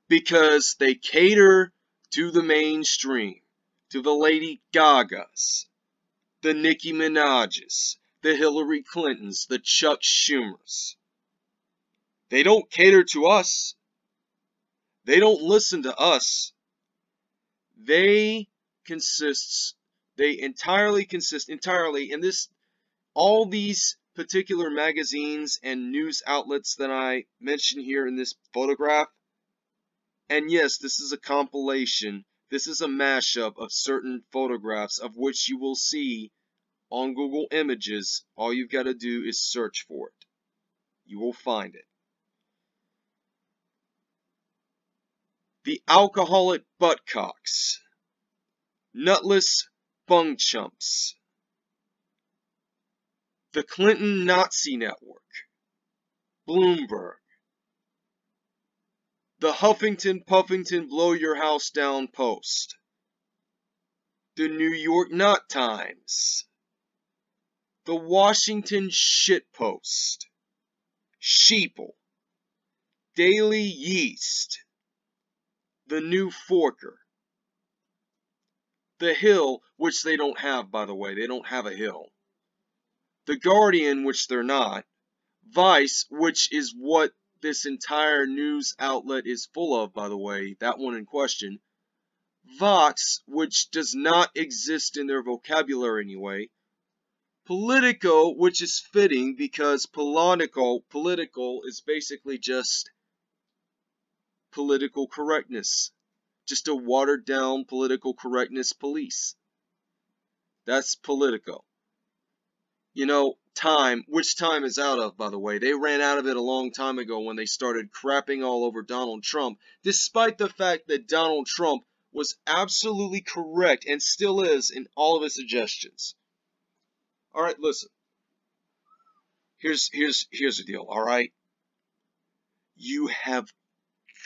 [SPEAKER 1] Because they cater to the mainstream, to the Lady Gagas, the Nicki Minaj's, the Hillary Clintons, the Chuck Schumers. They don't cater to us. They don't listen to us. They consists, they entirely consist, entirely, in this, all these particular magazines and news outlets that I mention here in this photograph. And yes, this is a compilation. This is a mashup of certain photographs of which you will see on Google Images, all you've got to do is search for it. You will find it. The alcoholic buttcocks. Nutless bung chumps. The Clinton Nazi Network. Bloomberg, the Huffington Puffington Blow Your House Down Post, the New York Not Times, the Washington Shit Post, Sheeple, Daily Yeast, the New Forker, the Hill, which they don't have, by the way. They don't have a Hill. The Guardian, which they're not. Vice, which is what this entire news outlet is full of, by the way, that one in question. Vox, which does not exist in their vocabulary anyway. Politico, which is fitting because political, political is basically just political correctness. Just a watered down political correctness police. That's Politico. You know, time, which time is out of, by the way. They ran out of it a long time ago when they started crapping all over Donald Trump, despite the fact that Donald Trump was absolutely correct and still is in all of his suggestions. All right, listen. Here's here's here's the deal, all right? You have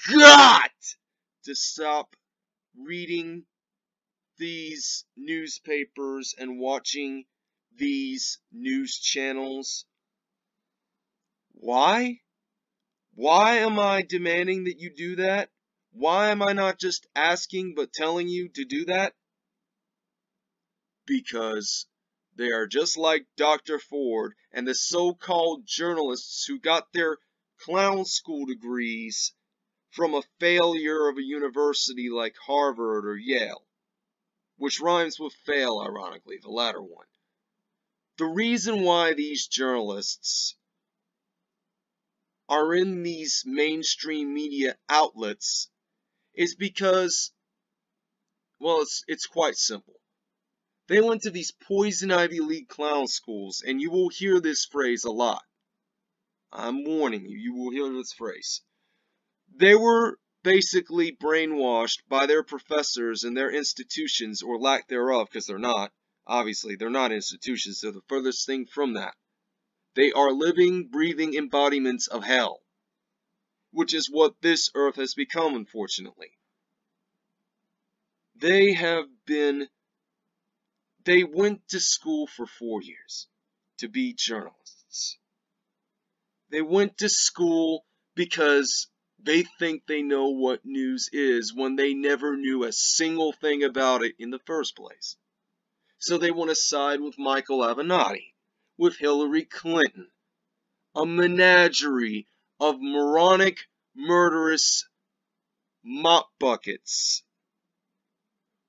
[SPEAKER 1] got to stop reading these newspapers and watching these news channels. Why? Why am I demanding that you do that? Why am I not just asking but telling you to do that? Because they are just like Dr. Ford and the so-called journalists who got their clown school degrees from a failure of a university like Harvard or Yale, which rhymes with fail, ironically, the latter one. The reason why these journalists are in these mainstream media outlets is because, well, it's, it's quite simple. They went to these poison Ivy League clown schools, and you will hear this phrase a lot. I'm warning you, you will hear this phrase. They were basically brainwashed by their professors and their institutions, or lack thereof, because they're not. Obviously, they're not institutions. They're the furthest thing from that. They are living, breathing embodiments of hell, which is what this earth has become, unfortunately. They have been, they went to school for four years to be journalists. They went to school because they think they know what news is when they never knew a single thing about it in the first place. So they want to side with Michael Avenatti, with Hillary Clinton, a menagerie of moronic, murderous mop buckets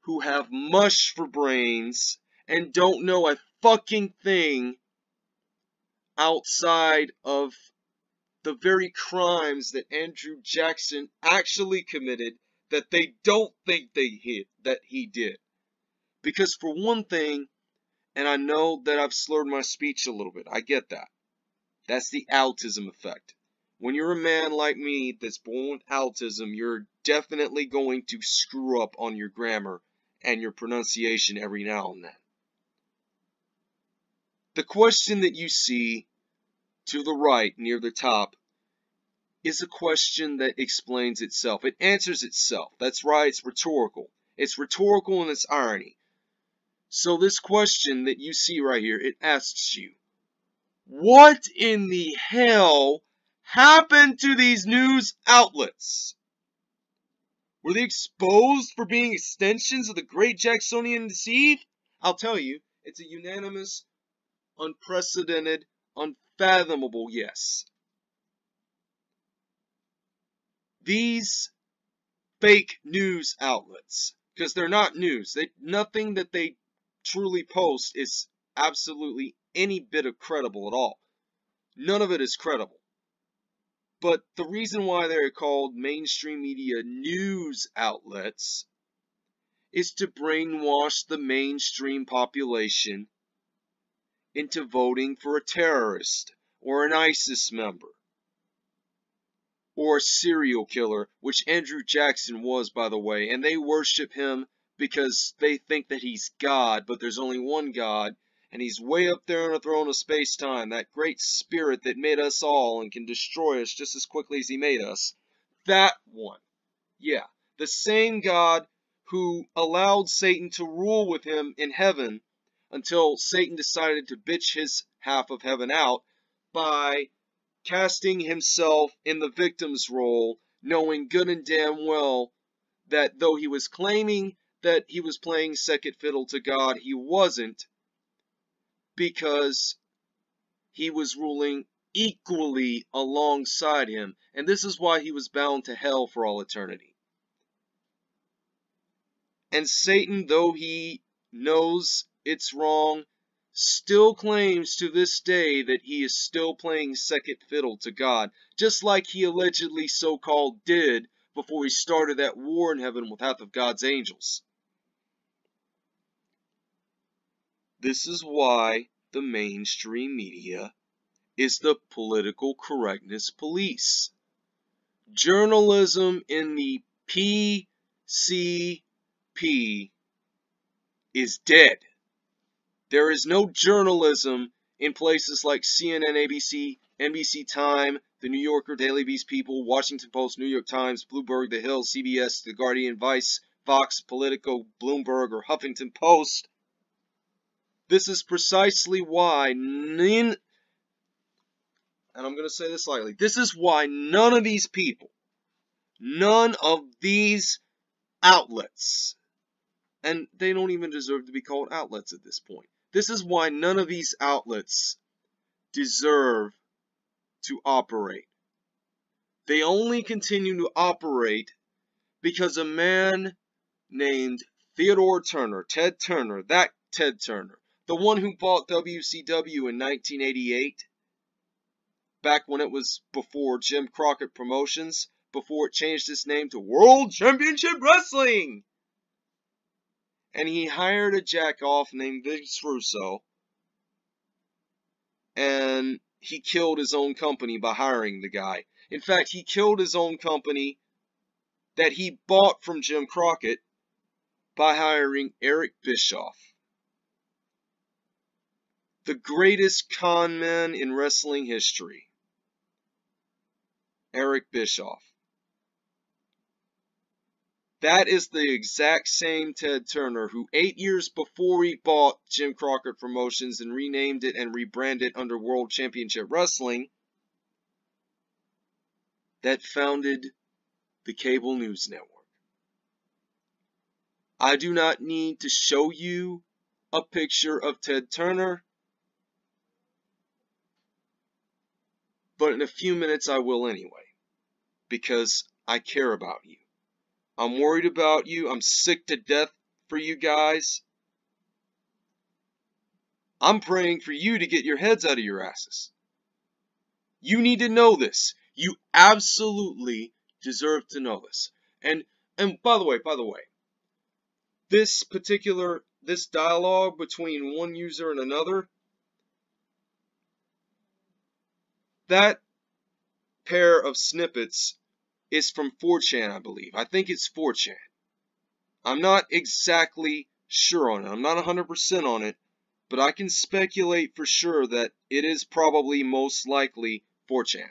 [SPEAKER 1] who have mush for brains and don't know a fucking thing outside of the very crimes that Andrew Jackson actually committed that they don't think they hit that he did. Because for one thing, and I know that I've slurred my speech a little bit, I get that. That's the autism effect. When you're a man like me that's born with autism, you're definitely going to screw up on your grammar and your pronunciation every now and then. The question that you see to the right near the top is a question that explains itself. It answers itself. That's right, it's rhetorical. It's rhetorical in its irony. So this question that you see right here, it asks you, what in the hell happened to these news outlets? Were they exposed for being extensions of the great Jacksonian deceive? I'll tell you, it's a unanimous, unprecedented, unfathomable yes. These fake news outlets, because they're not news, they, nothing that they truly post is absolutely any bit of credible at all. None of it is credible. But the reason why they're called mainstream media news outlets is to brainwash the mainstream population into voting for a terrorist or an ISIS member or a serial killer, which Andrew Jackson was, by the way, and they worship him because they think that he's God, but there's only one God, and he's way up there on a throne of space-time, that great spirit that made us all and can destroy us just as quickly as he made us. That one. Yeah, the same God who allowed Satan to rule with him in heaven until Satan decided to bitch his half of heaven out by casting himself in the victim's role, knowing good and damn well that though he was claiming that he was playing second fiddle to God, he wasn't because he was ruling equally alongside him. And this is why he was bound to hell for all eternity. And Satan, though he knows it's wrong, still claims to this day that he is still playing second fiddle to God, just like he allegedly so-called did before he started that war in heaven with half of God's angels. This is why the mainstream media is the political correctness police. Journalism in the PCP is dead. There is no journalism in places like CNN, ABC, NBC Time, The New Yorker, Daily Beast People, Washington Post, New York Times, Bloomberg, The Hill, CBS, The Guardian, Vice, Fox, Politico, Bloomberg, or Huffington Post. This is precisely why and I'm going to say this lightly, this is why none of these people, none of these outlets, and they don't even deserve to be called outlets at this point. This is why none of these outlets deserve to operate. They only continue to operate because a man named Theodore Turner, Ted Turner, that Ted Turner, the one who bought WCW in 1988, back when it was before Jim Crockett Promotions, before it changed its name to World Championship Wrestling. And he hired a jack off named Vince Russo. And he killed his own company by hiring the guy. In fact, he killed his own company that he bought from Jim Crockett by hiring Eric Bischoff the greatest con man in wrestling history, Eric Bischoff. That is the exact same Ted Turner who eight years before he bought Jim Crockett Promotions and renamed it and rebranded under World Championship Wrestling, that founded the cable news network. I do not need to show you a picture of Ted Turner But in a few minutes I will anyway. Because I care about you. I'm worried about you. I'm sick to death for you guys. I'm praying for you to get your heads out of your asses. You need to know this. You absolutely deserve to know this. And and by the way, by the way, this particular this dialogue between one user and another That pair of snippets is from 4chan, I believe. I think it's 4chan. I'm not exactly sure on it. I'm not 100% on it, but I can speculate for sure that it is probably most likely 4chan.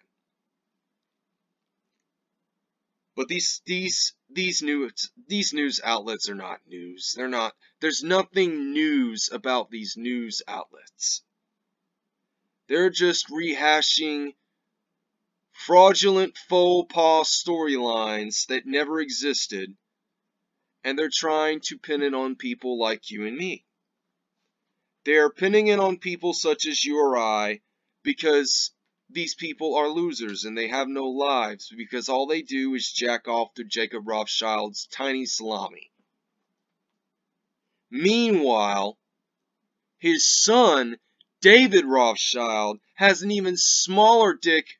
[SPEAKER 1] But these these these news these news outlets are not news. They're not. There's nothing news about these news outlets. They're just rehashing fraudulent faux pas storylines that never existed, and they're trying to pin it on people like you and me. They are pinning it on people such as you or I because these people are losers and they have no lives because all they do is jack off to Jacob Rothschild's tiny salami. Meanwhile, his son David Rothschild has an even smaller dick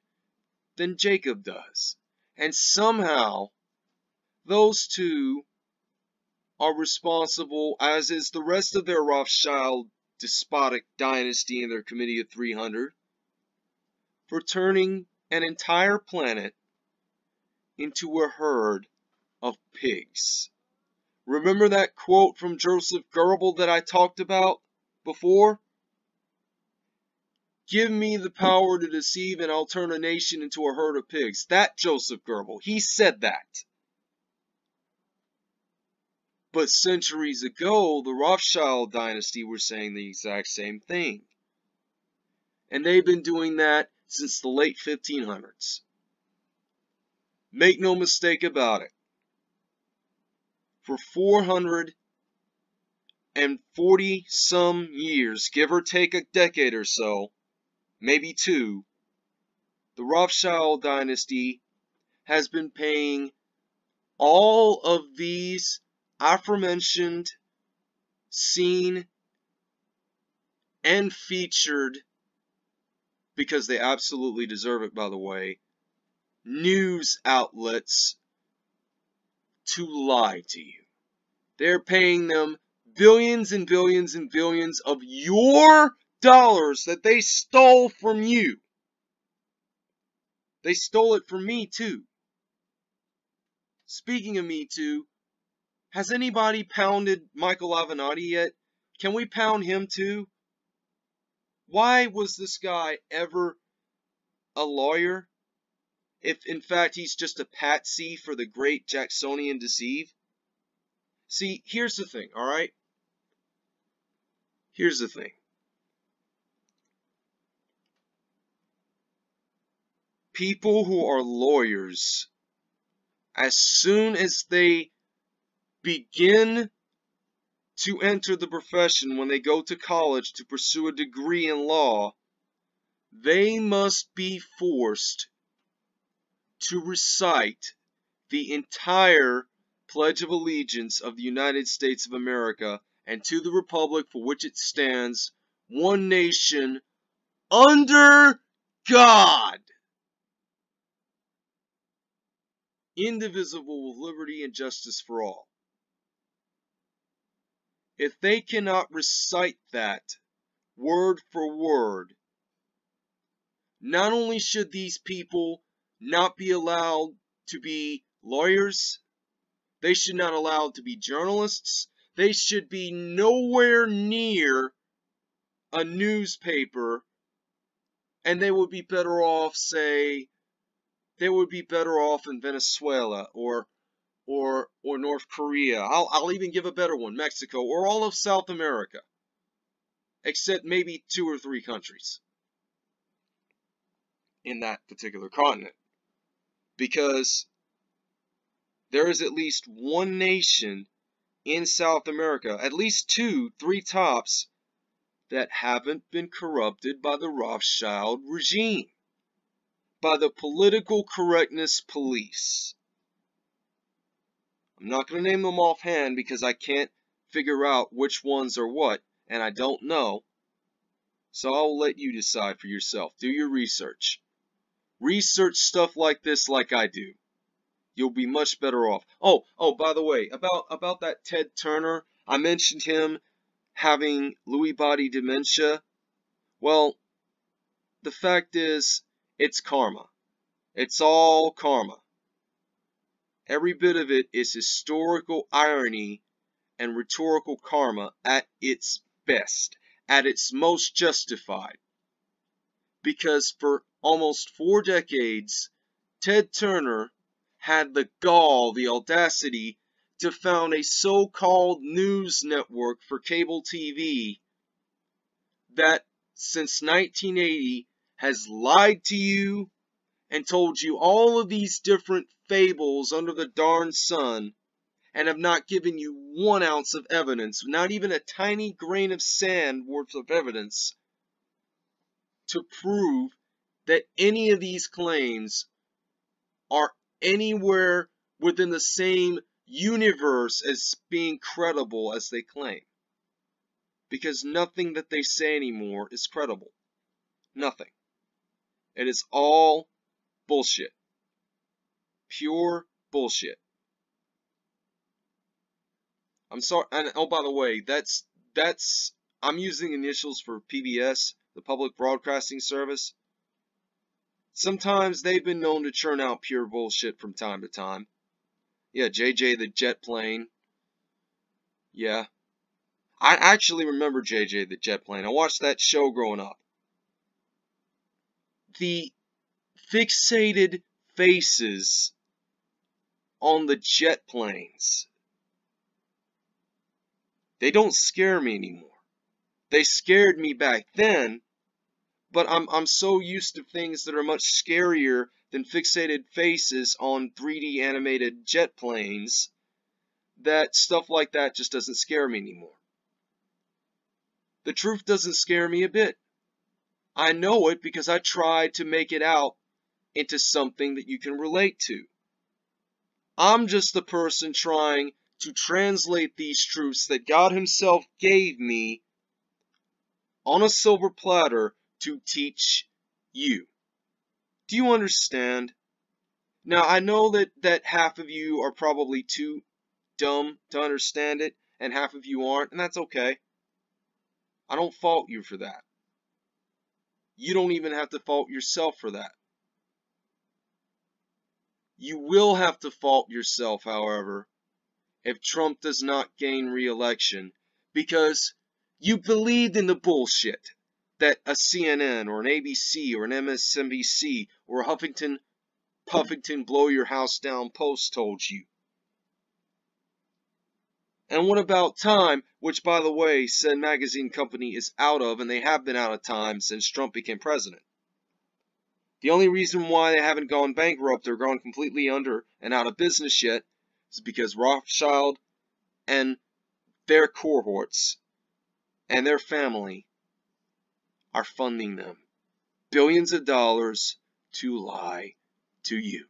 [SPEAKER 1] than Jacob does. And somehow, those two are responsible, as is the rest of their Rothschild despotic dynasty and their Committee of 300, for turning an entire planet into a herd of pigs. Remember that quote from Joseph Goebbels that I talked about before? Give me the power to deceive and I'll turn a nation into a herd of pigs. That Joseph Goebbels, he said that. But centuries ago, the Rothschild dynasty were saying the exact same thing. And they've been doing that since the late 1500s. Make no mistake about it. For 440 some years, give or take a decade or so, maybe two, the Rothschild dynasty has been paying all of these aforementioned, seen, and featured, because they absolutely deserve it, by the way, news outlets to lie to you. They're paying them billions and billions and billions of your dollars that they stole from you. They stole it from me too. Speaking of me too, has anybody pounded Michael Avenatti yet? Can we pound him too? Why was this guy ever a lawyer? If in fact he's just a patsy for the great Jacksonian deceive? See, here's the thing, alright? Here's the thing. People who are lawyers, as soon as they begin to enter the profession when they go to college to pursue a degree in law, they must be forced to recite the entire Pledge of Allegiance of the United States of America and to the Republic for which it stands, one nation, under God, indivisible with liberty and justice for all. If they cannot recite that word for word, not only should these people not be allowed to be lawyers, they should not allowed to be journalists, they should be nowhere near a newspaper, and they would be better off, say, they would be better off in Venezuela or or or North Korea. I'll I'll even give a better one, Mexico or all of South America. Except maybe two or three countries in that particular continent. Because there is at least one nation in South America, at least two, three tops, that haven't been corrupted by the Rothschild regime, by the political correctness police. I'm not going to name them offhand because I can't figure out which ones are what, and I don't know. So I'll let you decide for yourself. Do your research. Research stuff like this like I do. You'll be much better off. Oh, oh, by the way, about about that Ted Turner, I mentioned him having Lewy body dementia. Well, the fact is, it's karma. It's all karma. Every bit of it is historical irony and rhetorical karma at its best, at its most justified. Because for almost four decades, Ted Turner had the gall, the audacity to found a so-called news network for cable TV that since 1980 has lied to you and told you all of these different fables under the darn sun and have not given you one ounce of evidence, not even a tiny grain of sand worth of evidence, to prove that any of these claims are anywhere within the same universe as being credible as they claim. Because nothing that they say anymore is credible. Nothing. It is all bullshit. Pure bullshit. I'm sorry, and oh, by the way, that's, that's, I'm using initials for PBS, the Public Broadcasting Service. Sometimes they've been known to churn out pure bullshit from time to time. Yeah, Jay Jay the jet plane. Yeah. I actually remember Jay Jay the jet plane. I watched that show growing up. The fixated faces on the jet planes. They don't scare me anymore. They scared me back then, but I'm I'm so used to things that are much scarier than fixated faces on 3D animated jet planes that stuff like that just doesn't scare me anymore. The truth doesn't scare me a bit. I know it because I tried to make it out into something that you can relate to. I'm just the person trying to translate these truths that God Himself gave me on a silver platter to teach you. Do you understand? Now, I know that, that half of you are probably too dumb to understand it, and half of you aren't, and that's okay. I don't fault you for that. You don't even have to fault yourself for that. You will have to fault yourself, however, if Trump does not gain re-election because you believed in the bullshit that a CNN or an ABC or an MSNBC or a Huffington Puffington blow your house down post told you. And what about Time, which by the way, said magazine company is out of and they have been out of time since Trump became president. The only reason why they haven't gone bankrupt or gone completely under and out of business yet is because Rothschild and their cohorts and their family are funding them billions of dollars to lie to you.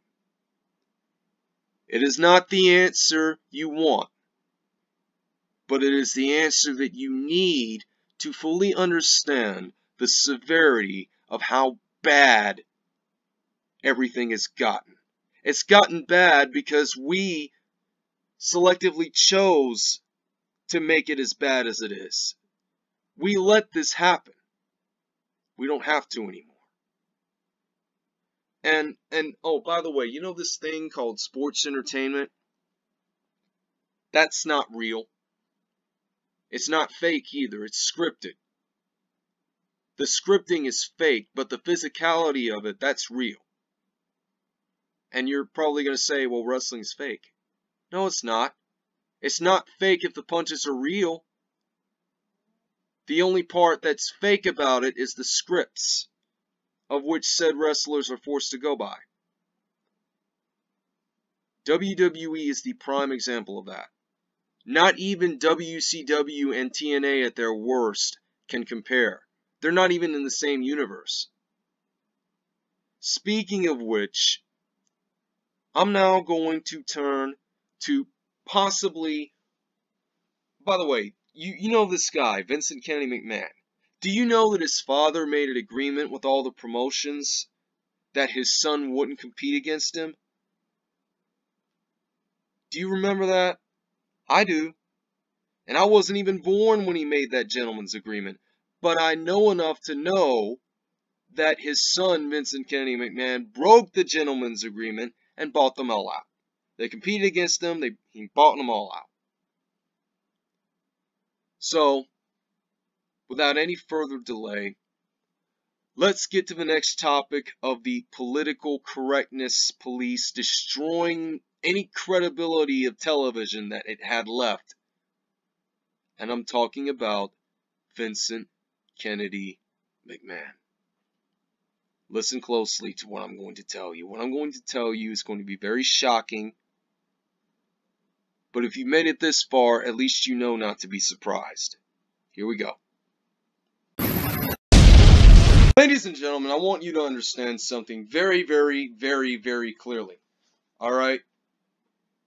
[SPEAKER 1] It is not the answer you want, but it is the answer that you need to fully understand the severity of how bad everything has gotten. It's gotten bad because we selectively chose to make it as bad as it is. We let this happen. We don't have to anymore. And and oh, by the way, you know this thing called sports entertainment? That's not real. It's not fake either. It's scripted. The scripting is fake, but the physicality of it, that's real. And you're probably going to say, well, wrestling's fake. No, it's not. It's not fake if the punches are real. The only part that's fake about it is the scripts of which said wrestlers are forced to go by. WWE is the prime example of that. Not even WCW and TNA at their worst can compare. They're not even in the same universe. Speaking of which, I'm now going to turn to possibly, by the way, you, you know this guy, Vincent Kennedy McMahon. Do you know that his father made an agreement with all the promotions that his son wouldn't compete against him? Do you remember that? I do. And I wasn't even born when he made that gentleman's agreement. But I know enough to know that his son, Vincent Kennedy McMahon, broke the gentleman's agreement and bought them all out. They competed against them, they, he bought them all out. So, without any further delay, let's get to the next topic of the political correctness police destroying any credibility of television that it had left. And I'm talking about Vincent Kennedy McMahon. Listen closely to what I'm going to tell you. What I'm going to tell you is going to be very shocking but if you made it this far, at least you know not to be surprised. Here we go. Ladies and gentlemen, I want you to understand something very, very, very, very clearly. Alright?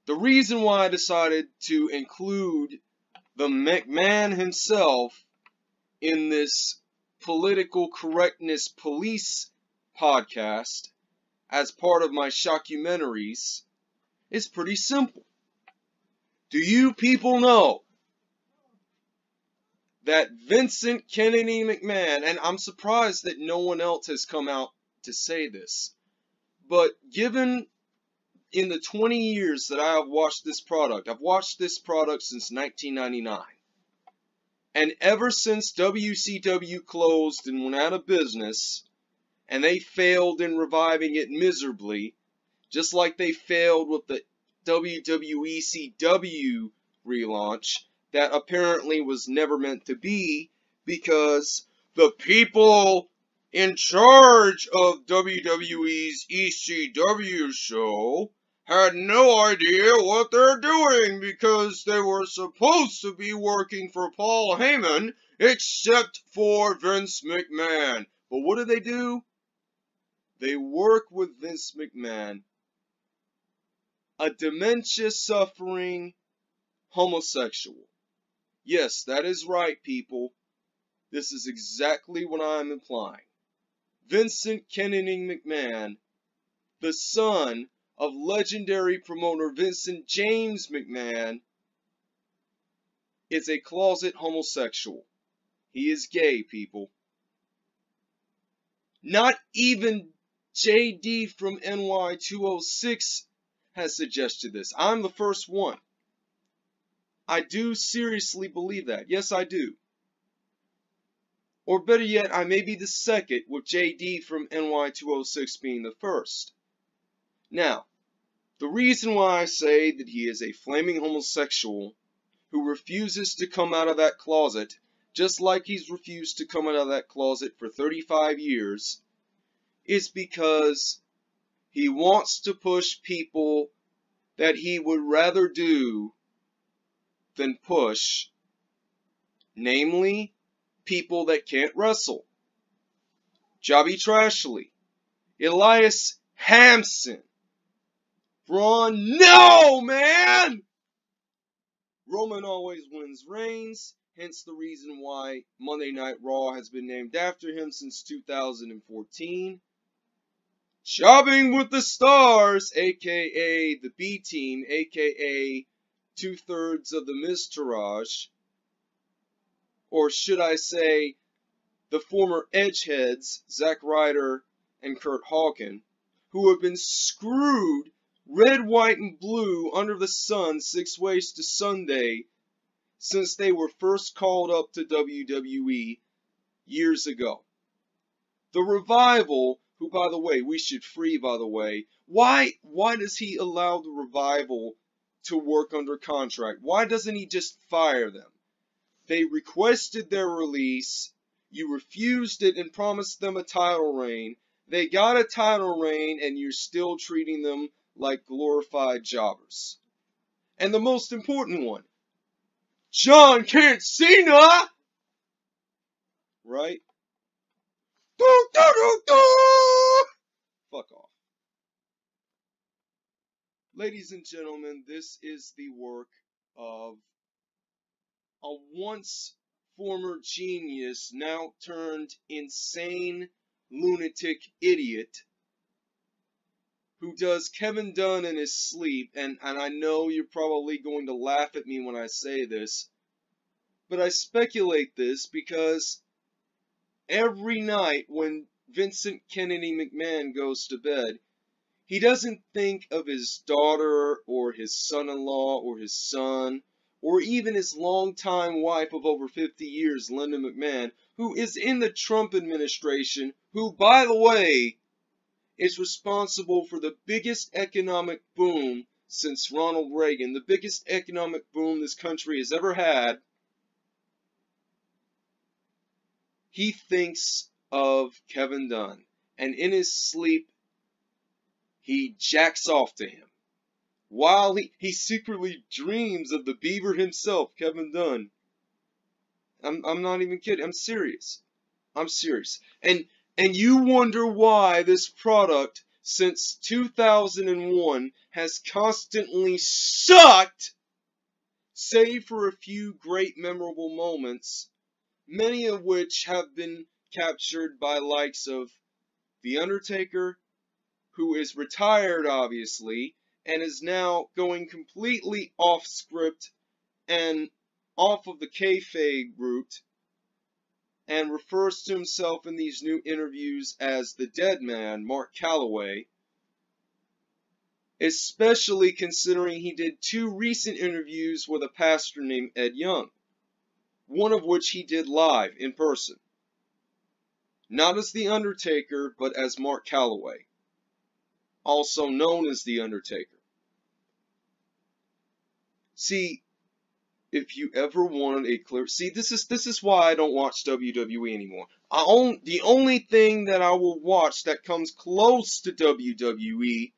[SPEAKER 1] The reason why I decided to include the McMahon himself in this political correctness police podcast as part of my shockumentaries is pretty simple. Do you people know that Vincent Kennedy McMahon, and I'm surprised that no one else has come out to say this, but given in the 20 years that I have watched this product, I've watched this product since 1999. And ever since WCW closed and went out of business, and they failed in reviving it miserably, just like they failed with the WWECW relaunch that apparently was never meant to be because the people in charge of WWE's ECW show had no idea what they're doing because they were supposed to be working for Paul Heyman except for Vince McMahon. But what do they do? They work with Vince McMahon, a dementia suffering homosexual. Yes, that is right, people. This is exactly what I'm implying. Vincent Kennedy McMahon, the son of legendary promoter Vincent James McMahon, is a closet homosexual. He is gay, people. Not even JD from NY206 has suggested this. I'm the first one. I do seriously believe that. Yes, I do. Or better yet, I may be the second, with JD from NY206 being the first. Now, the reason why I say that he is a flaming homosexual who refuses to come out of that closet, just like he's refused to come out of that closet for 35 years, is because he wants to push people that he would rather do than push, namely, people that can't wrestle. Johnny Trashley, Elias Hampson, Braun, no, man! Roman always wins reigns, hence the reason why Monday Night Raw has been named after him since 2014. Shopping with the Stars, aka the B Team, aka two thirds of the Miztourage, or should I say, the former Edgeheads, Zack Ryder and Kurt Hawkins, who have been screwed red, white, and blue under the sun six ways to Sunday since they were first called up to WWE years ago. The revival, who by the way we should free by the way, why why does he allow the revival to work under contract? Why doesn't he just fire them? They requested their release, you refused it and promised them a title reign. They got a title reign and you're still treating them like glorified jobbers. And the most important one, John Can't see Cena! Right? Do, do, do, do! Fuck off. Ladies and gentlemen, this is the work of a once former genius, now turned insane lunatic idiot who does Kevin Dunn in his sleep, and, and I know you're probably going to laugh at me when I say this, but I speculate this because every night when Vincent Kennedy McMahon goes to bed, he doesn't think of his daughter or his son-in-law or his son or even his longtime wife of over 50 years, Linda McMahon, who is in the Trump administration, who, by the way, is responsible for the biggest economic boom since Ronald Reagan, the biggest economic boom this country has ever had. He thinks of Kevin Dunn, and in his sleep, he jacks off to him. While he, he secretly dreams of the beaver himself, Kevin Dunn. I'm, I'm not even kidding. I'm serious. I'm serious. And and you wonder why this product since 2001 has constantly sucked, save for a few great memorable moments, many of which have been captured by likes of The Undertaker, who is retired obviously, and is now going completely off script and off of the kayfabe route and refers to himself in these new interviews as the dead man, Mark Calaway, especially considering he did two recent interviews with a pastor named Ed Young, one of which he did live in person. not as The Undertaker, but as Mark Calaway, also known as The Undertaker. See, if you ever wanted a clear see this is this is why I don't watch WWE anymore. I own the only thing that I will watch that comes close to WWE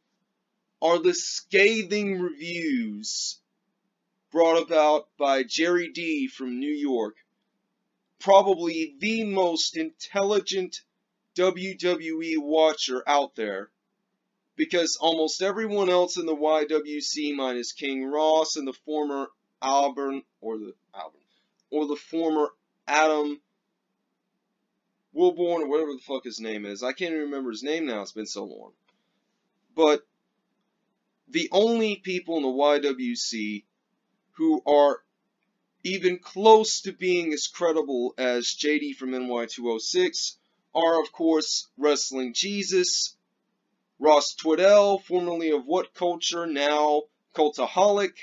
[SPEAKER 1] are the scathing reviews brought about by Jerry D from New York. Probably the most intelligent WWE watcher out there because almost everyone else in the YWC minus King Ross and the former Albert or the Albert or the former Adam Wilborn or whatever the fuck his name is. I can't even remember his name now. It's been so long. But the only people in the YWC who are even close to being as credible as JD from NY206 are, of course, Wrestling Jesus, Ross Tweddell, formerly of What Culture, now Cultaholic,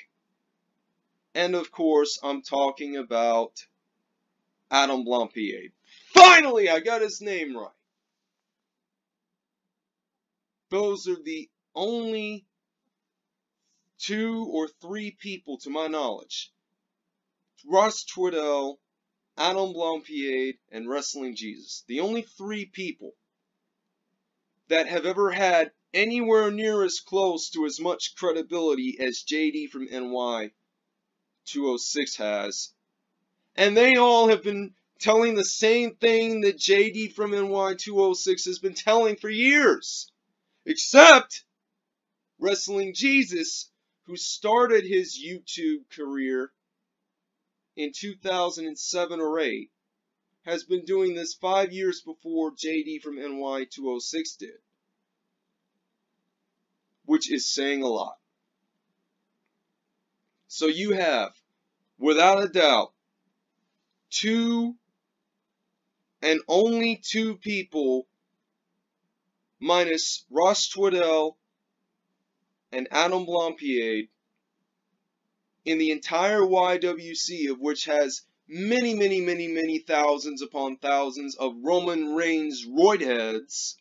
[SPEAKER 1] and of course, I'm talking about Adam Blampied. Finally, I got his name right. Those are the only two or three people, to my knowledge. Ross Tweddell, Adam Blampied, and Wrestling Jesus. The only three people that have ever had anywhere near as close to as much credibility as JD from NY 206 has. And they all have been telling the same thing that JD from NY 206 has been telling for years. Except Wrestling Jesus, who started his YouTube career in 2007 or 8, has been doing this five years before JD from NY 206 did. Which is saying a lot. So you have, without a doubt, two and only two people minus Ross Tweddell and Adam Blampied in the entire YWC of which has many, many, many, many thousands upon thousands of Roman Reigns roidheads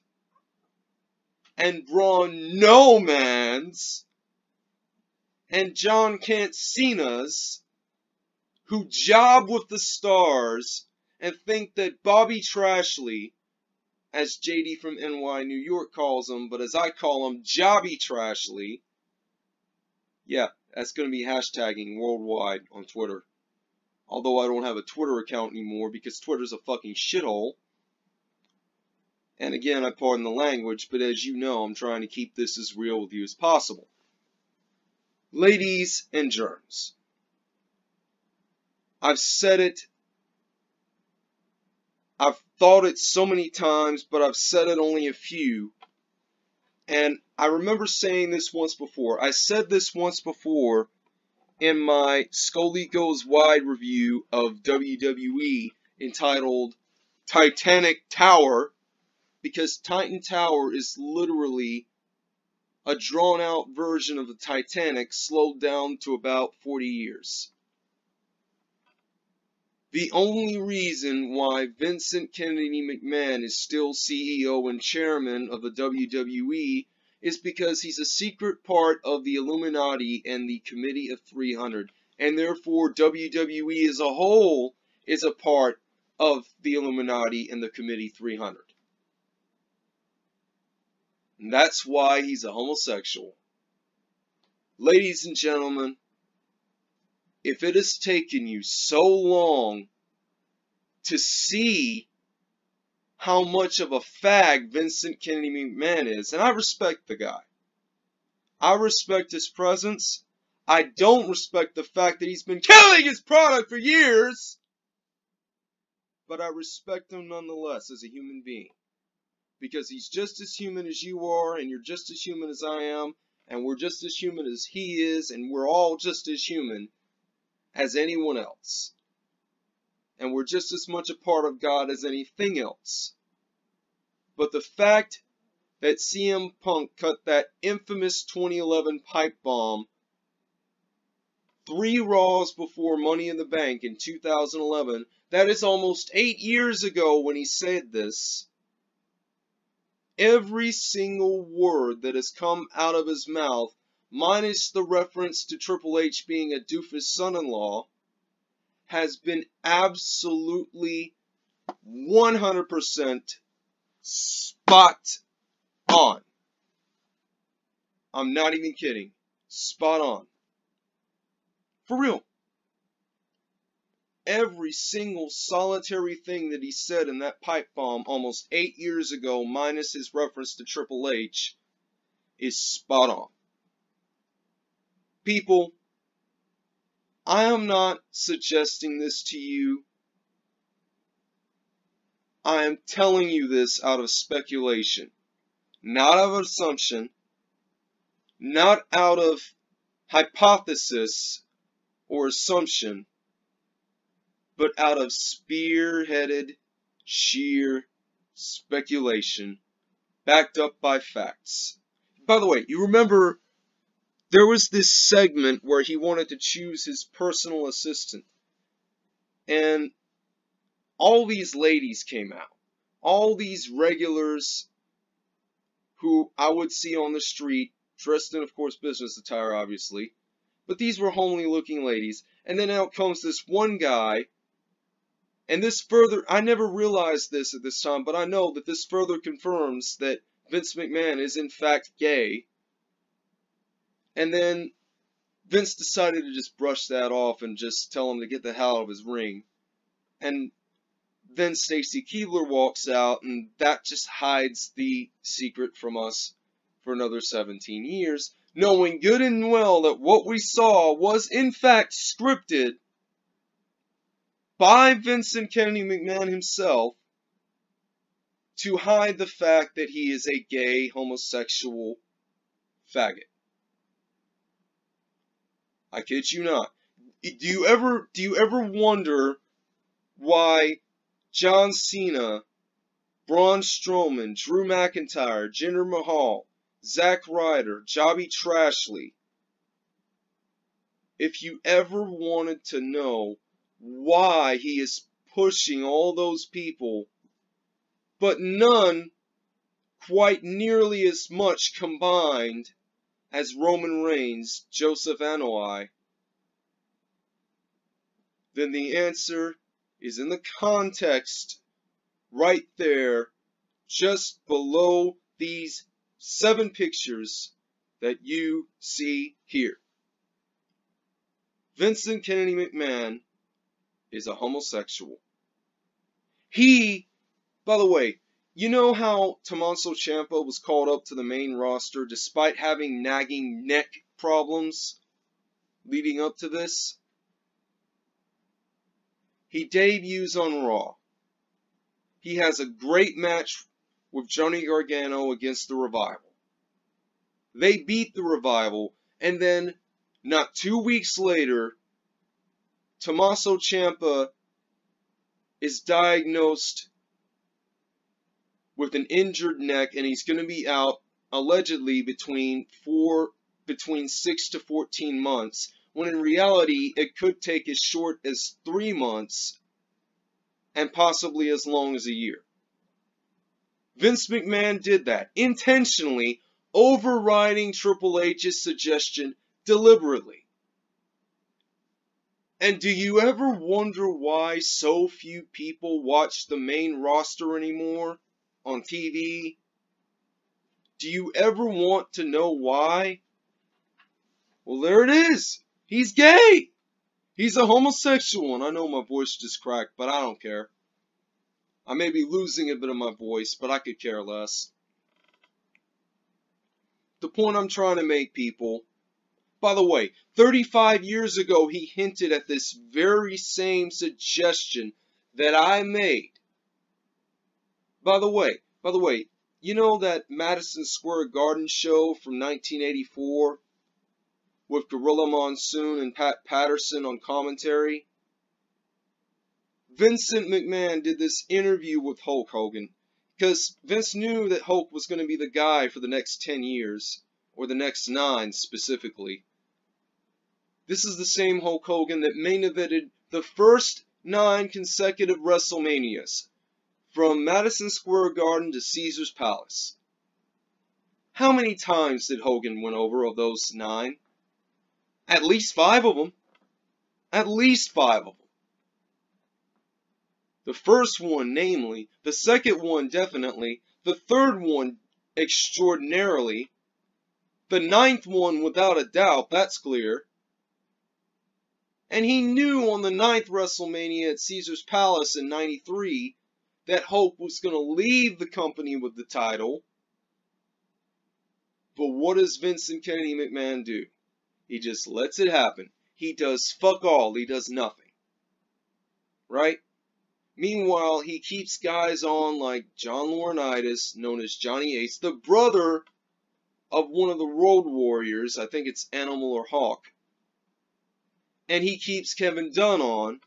[SPEAKER 1] and Braun No-Mans and John Cena's who job with the stars and think that Bobby Trashley, as JD from NY New York calls him, but as I call him, Jobby Trashley, yeah, that's going to be hashtagging worldwide on Twitter. Although I don't have a Twitter account anymore because Twitter's a fucking shithole. And again, I pardon the language, but as you know, I'm trying to keep this as real with you as possible. Ladies and germs, I've said it, I've thought it so many times, but I've said it only a few. And I remember saying this once before. I said this once before in my Scully Goes Wide review of WWE entitled Titanic Tower because Titan Tower is literally a drawn out version of the Titanic slowed down to about 40 years. The only reason why Vincent Kennedy McMahon is still CEO and chairman of the WWE is because he's a secret part of the Illuminati and the Committee of 300, and therefore WWE as a whole is a part of the Illuminati and the Committee 300. And that's why he's a homosexual. Ladies and gentlemen, if it has taken you so long to see how much of a fag Vincent Kennedy McMahon is, and I respect the guy. I respect his presence. I don't respect the fact that he's been killing his product for years. But I respect him nonetheless as a human being because he's just as human as you are, and you're just as human as I am, and we're just as human as he is, and we're all just as human as anyone else. And we're just as much a part of God as anything else. But the fact that CM Punk cut that infamous 2011 pipe bomb three Raws before Money in the Bank in 2011, that is almost eight years ago when he said this every single word that has come out of his mouth, minus the reference to Triple H being a doofus son-in-law, has been absolutely 100% spot on. I'm not even kidding. Spot on. For real. Every single solitary thing that he said in that pipe bomb almost eight years ago, minus his reference to Triple H, is spot on. People, I am not suggesting this to you. I am telling you this out of speculation, not out of assumption, not out of hypothesis or assumption, but out of spearheaded, sheer speculation backed up by facts. By the way, you remember there was this segment where he wanted to choose his personal assistant. And all these ladies came out. All these regulars who I would see on the street, dressed in, of course, business attire, obviously. But these were homely looking ladies. And then out comes this one guy. And this further, I never realized this at this time, but I know that this further confirms that Vince McMahon is in fact gay and then Vince decided to just brush that off and just tell him to get the hell out of his ring. And then Stacy Keibler walks out, and that just hides the secret from us for another 17 years, knowing good and well that what we saw was in fact scripted by Vincent Kennedy McMahon himself to hide the fact that he is a gay homosexual faggot. I kid you not. Do you ever do you ever wonder why John Cena, Braun Strowman, Drew McIntyre, Jinder Mahal, Zack Ryder, Bobby Trashley, if you ever wanted to know why he is pushing all those people, but none quite nearly as much combined as Roman Reigns, Joseph Anoa'i, then the answer is in the context right there, just below these seven pictures that you see here. Vincent Kennedy McMahon is a homosexual. He, by the way, you know how Tommaso Ciampa was called up to the main roster despite having nagging neck problems leading up to this? He debuts on Raw. He has a great match with Johnny Gargano against the Revival. They beat the Revival, and then, not two weeks later, Tommaso Ciampa is diagnosed with an injured neck, and he's going to be out allegedly between four, between six to 14 months, when in reality it could take as short as three months and possibly as long as a year. Vince McMahon did that intentionally, overriding Triple H's suggestion deliberately. And do you ever wonder why so few people watch the main roster anymore? on TV? Do you ever want to know why? Well, there it is. He's gay. He's a homosexual, and I know my voice just cracked, but I don't care. I may be losing a bit of my voice, but I could care less. The point I'm trying to make, people, by the way, 35 years ago, he hinted at this very same suggestion that I made by the way, by the way, you know that Madison Square Garden show from 1984 with Gorilla Monsoon and Pat Patterson on commentary? Vincent McMahon did this interview with Hulk Hogan because Vince knew that Hulk was going to be the guy for the next 10 years, or the next 9 specifically. This is the same Hulk Hogan that main evented the first 9 consecutive WrestleManias from Madison Square Garden to Caesar's Palace. How many times did Hogan win over of those nine? At least five of them. At least five of them. The first one, namely. The second one, definitely. The third one, extraordinarily. The ninth one, without a doubt, that's clear. And he knew on the ninth WrestleMania at Caesar's Palace in 93 that Hope was going to leave the company with the title. But what does Vincent Kennedy McMahon do? He just lets it happen. He does fuck all. He does nothing. Right? Meanwhile, he keeps guys on like John Laurinaitis, known as Johnny Ace, the brother of one of the Road Warriors. I think it's Animal or Hawk. And he keeps Kevin Dunn on.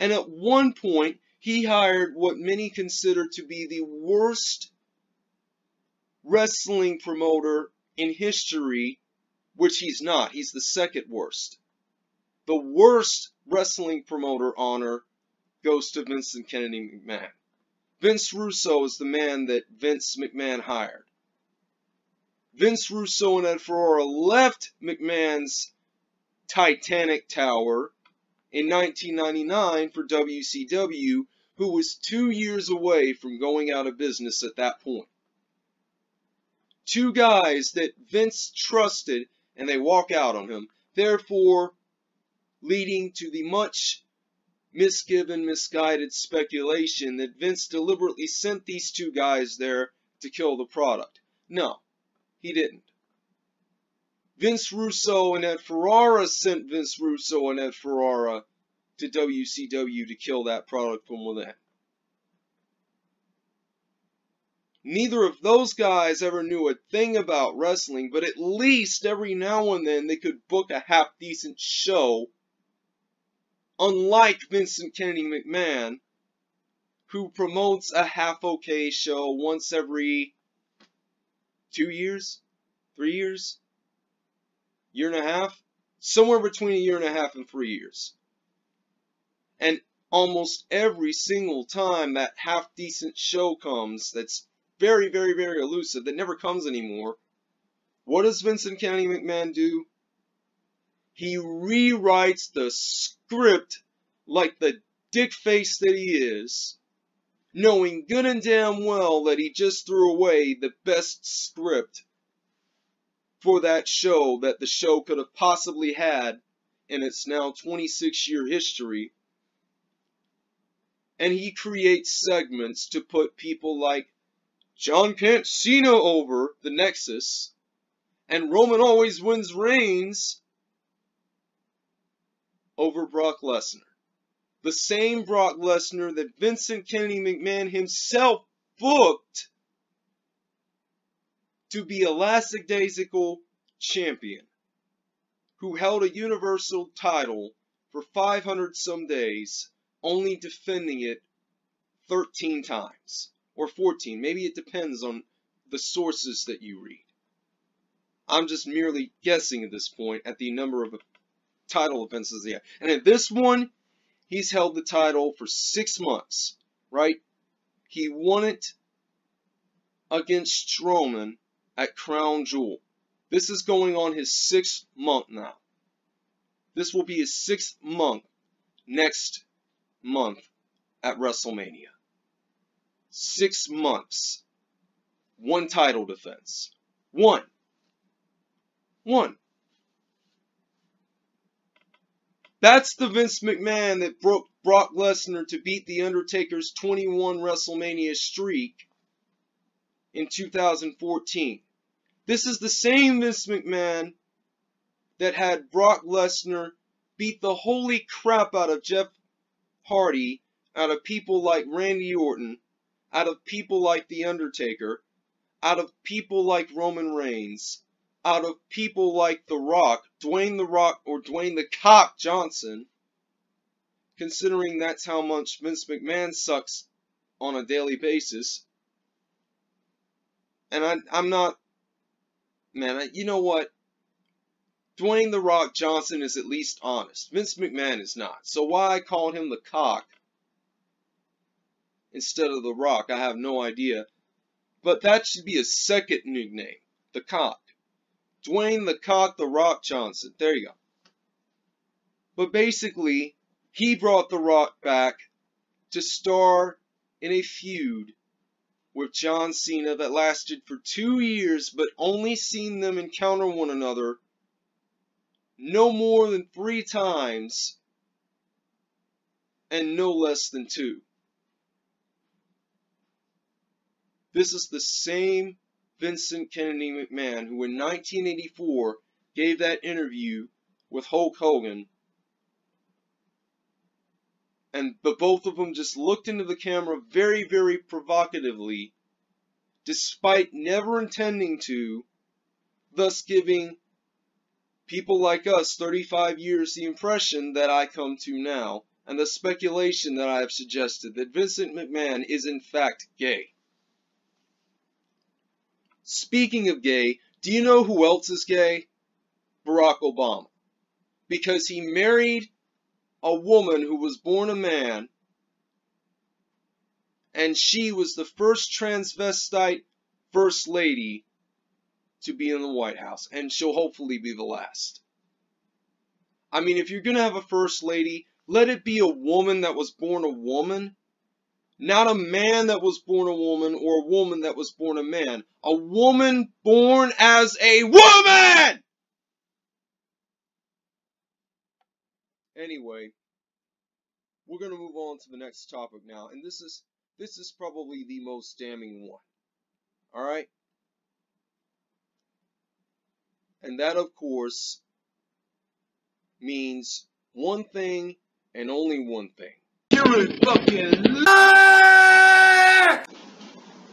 [SPEAKER 1] And at one point, he hired what many consider to be the worst wrestling promoter in history, which he's not. He's the second worst. The worst wrestling promoter honor goes to Vincent Kennedy McMahon. Vince Russo is the man that Vince McMahon hired. Vince Russo and Ed Ferrara left McMahon's Titanic Tower in 1999 for WCW, who was two years away from going out of business at that point. Two guys that Vince trusted and they walk out on him, therefore leading to the much misgiven, misguided speculation that Vince deliberately sent these two guys there to kill the product. No, he didn't. Vince Russo and Ed Ferrara sent Vince Russo and Ed Ferrara to WCW to kill that product from within. Neither of those guys ever knew a thing about wrestling, but at least every now and then they could book a half decent show. Unlike Vincent Kennedy McMahon, who promotes a half okay show once every two years, three years, year and a half, somewhere between a year and a half and three years. And almost every single time that half decent show comes that's very, very, very elusive, that never comes anymore, what does Vincent Kennedy McMahon do? He rewrites the script like the dick face that he is, knowing good and damn well that he just threw away the best script for that show that the show could have possibly had in its now 26 year history. And he creates segments to put people like John Kent Cena over the Nexus, and Roman always wins Reigns over Brock Lesnar. The same Brock Lesnar that Vincent Kennedy McMahon himself booked to be a lackadaisical champion who held a universal title for 500 some days, only defending it 13 times or 14. Maybe it depends on the sources that you read. I'm just merely guessing at this point at the number of title offenses he had. And in this one, he's held the title for six months, right? He won it against Strowman at Crown Jewel. This is going on his sixth month now. This will be his sixth month next month at WrestleMania. Six months. One title defense. One. One. That's the Vince McMahon that broke Brock Lesnar to beat The Undertaker's 21 WrestleMania streak in 2014. This is the same Vince McMahon that had Brock Lesnar beat the holy crap out of Jeff Hardy, out of people like Randy Orton, out of people like The Undertaker, out of people like Roman Reigns, out of people like The Rock, Dwayne The Rock, or Dwayne The Cock Johnson, considering that's how much Vince McMahon sucks on a daily basis. And I, I'm not, man, you know what? Dwayne The Rock Johnson is at least honest. Vince McMahon is not. So why I called him the cock instead of The Rock, I have no idea. But that should be a second nickname. the cock. Dwayne the cock the Rock Johnson. There you go. But basically, he brought the Rock back to star in a feud with John Cena that lasted for two years, but only seen them encounter one another no more than three times and no less than two. This is the same Vincent Kennedy McMahon who in 1984 gave that interview with Hulk Hogan and but both of them just looked into the camera very very provocatively despite never intending to thus giving people like us 35 years the impression that I come to now and the speculation that I have suggested that Vincent McMahon is in fact gay. Speaking of gay, do you know who else is gay? Barack Obama. Because he married a woman who was born a man, and she was the first transvestite first lady to be in the White House, and she'll hopefully be the last. I mean, if you're going to have a first lady, let it be a woman that was born a woman, not a man that was born a woman or a woman that was born a man. A woman born as a woman! Anyway, we're going to move on to the next topic now, and this is this is probably the most damning one. All right? And that of course means one thing and only one thing.
[SPEAKER 2] You're a fucking liar!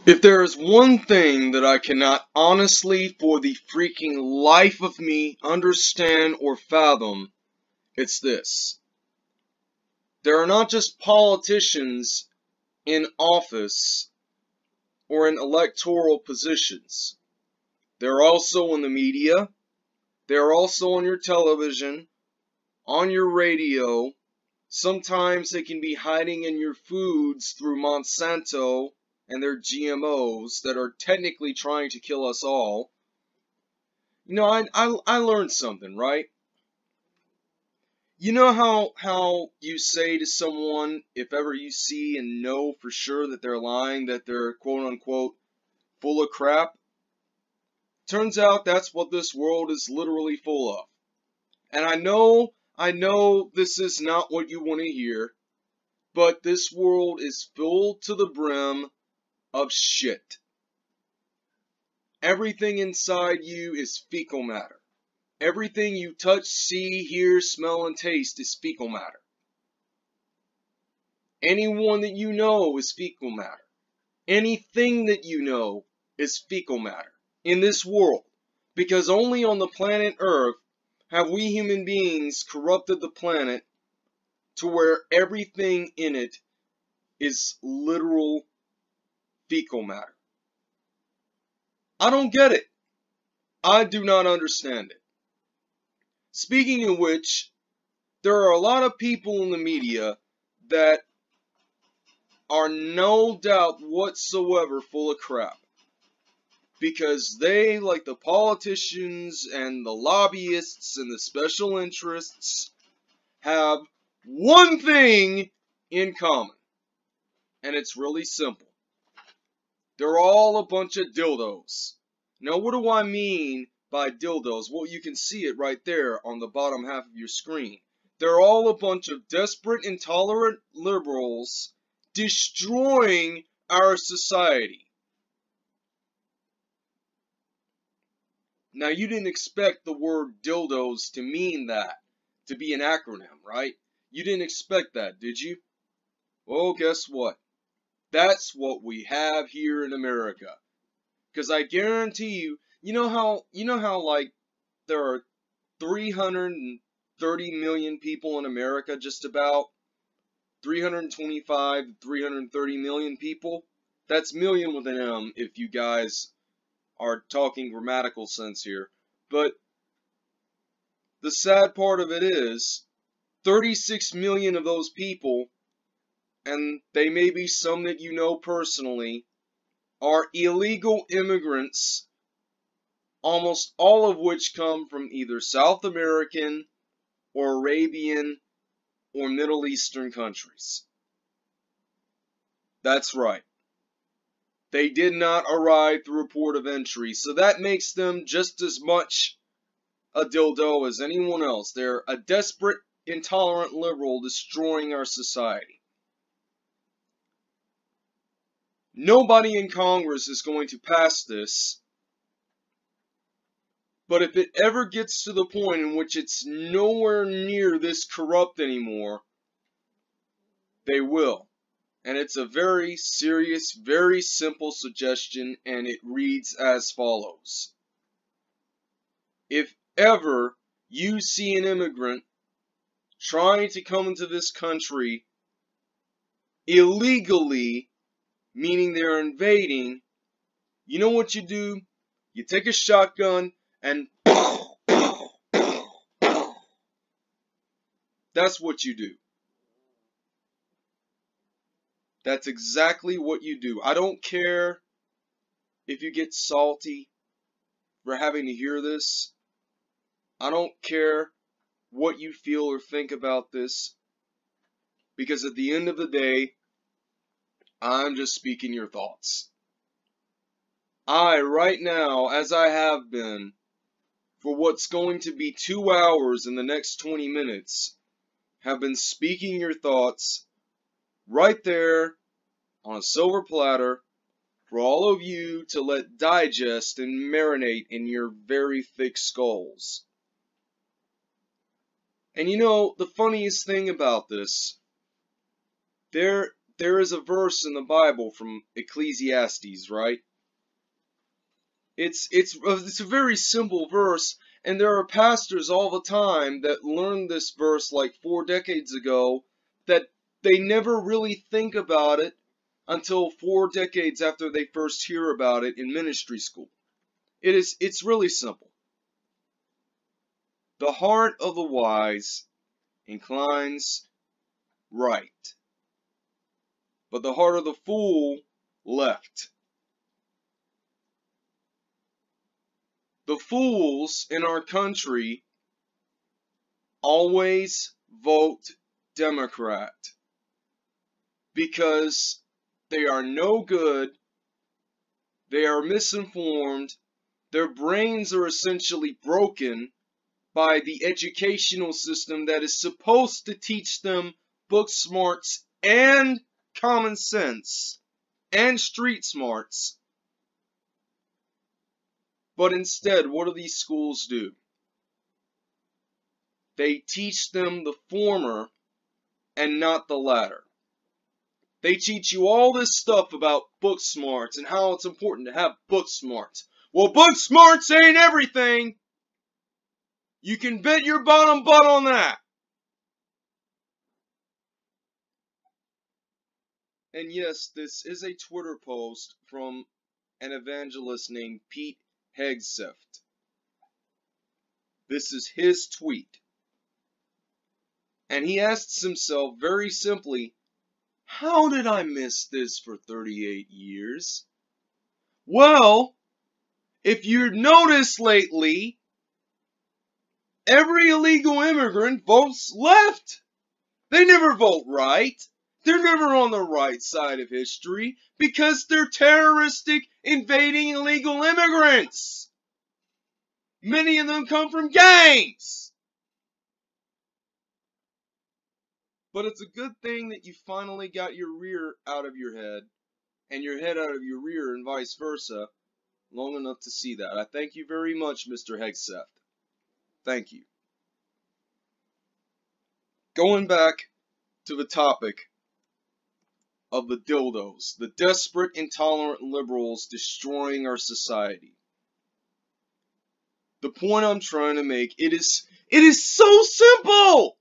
[SPEAKER 1] If there is one thing that I cannot honestly for the freaking life of me understand or fathom, it's this. There are not just politicians in office or in electoral positions. They're also in the media. They're also on your television, on your radio. Sometimes they can be hiding in your foods through Monsanto and their GMOs that are technically trying to kill us all. You know, I, I, I learned something, right? You know how, how you say to someone, if ever you see and know for sure that they're lying, that they're quote unquote full of crap? Turns out that's what this world is literally full of. And I know, I know this is not what you want to hear, but this world is full to the brim of shit. Everything inside you is fecal matter. Everything you touch, see, hear, smell, and taste is fecal matter. Anyone that you know is fecal matter. Anything that you know is fecal matter in this world. Because only on the planet Earth have we human beings corrupted the planet to where everything in it is literal fecal matter. I don't get it. I do not understand it. Speaking of which, there are a lot of people in the media that are no doubt whatsoever full of crap. Because they, like the politicians and the lobbyists and the special interests, have one thing in common. And it's really simple. They're all a bunch of dildos. Now, what do I mean by dildos? Well, you can see it right there on the bottom half of your screen. They're all a bunch of desperate, intolerant liberals destroying our society. Now, you didn't expect the word dildos to mean that, to be an acronym, right? You didn't expect that, did you? Well, guess what? That's what we have here in America. Because I guarantee you, you know how, you know how like there are 330 million people in America, just about 325 330 million people. That's million with an M if you guys are talking grammatical sense here. But the sad part of it is 36 million of those people and they may be some that you know personally, are illegal immigrants almost all of which come from either South American or Arabian or Middle Eastern countries. That's right. They did not arrive through a port of entry, so that makes them just as much a dildo as anyone else. They're a desperate, intolerant liberal destroying our society. Nobody in Congress is going to pass this. But if it ever gets to the point in which it's nowhere near this corrupt anymore, they will. And it's a very serious, very simple suggestion, and it reads as follows. If ever you see an immigrant trying to come into this country illegally, meaning they're invading, you know what you do? You take a shotgun and that's what you do. That's exactly what you do. I don't care if you get salty for having to hear this. I don't care what you feel or think about this. Because at the end of the day, I'm just speaking your thoughts. I, right now, as I have been, for what's going to be two hours in the next 20 minutes, have been speaking your thoughts right there on a silver platter for all of you to let digest and marinate in your very thick skulls. And you know, the funniest thing about this, there there is a verse in the Bible from Ecclesiastes, right? It's it's uh, it's a very simple verse, and there are pastors all the time that learned this verse like four decades ago that they never really think about it until four decades after they first hear about it in ministry school. It is it's really simple. The heart of the wise inclines right, but the heart of the fool left. The fools in our country always vote Democrat because they are no good, they are misinformed, their brains are essentially broken by the educational system that is supposed to teach them book smarts and common sense and street smarts. But instead, what do these schools do? They teach them the former and not the latter. They teach you all this stuff about book smarts and how it's important to have book smarts. Well, book smarts ain't everything. You can bet your bottom butt on that. And yes, this is a Twitter post from an evangelist named Pete Hegseth. This is his tweet. And he asks himself very simply, how did I miss this for 38 years? Well, if you've noticed lately, every illegal immigrant votes left. They never vote right. They're never on the right side of history because they're terroristic, invading illegal immigrants. Many of them come from gangs. But it's a good thing that you finally got your rear out of your head and your head out of your rear and vice versa long enough to see that. I thank you very much, Mr. Hegseth. Thank you. Going back to the topic of the dildos, the desperate, intolerant liberals destroying our society. The point I'm trying to make, it is, it is so simple!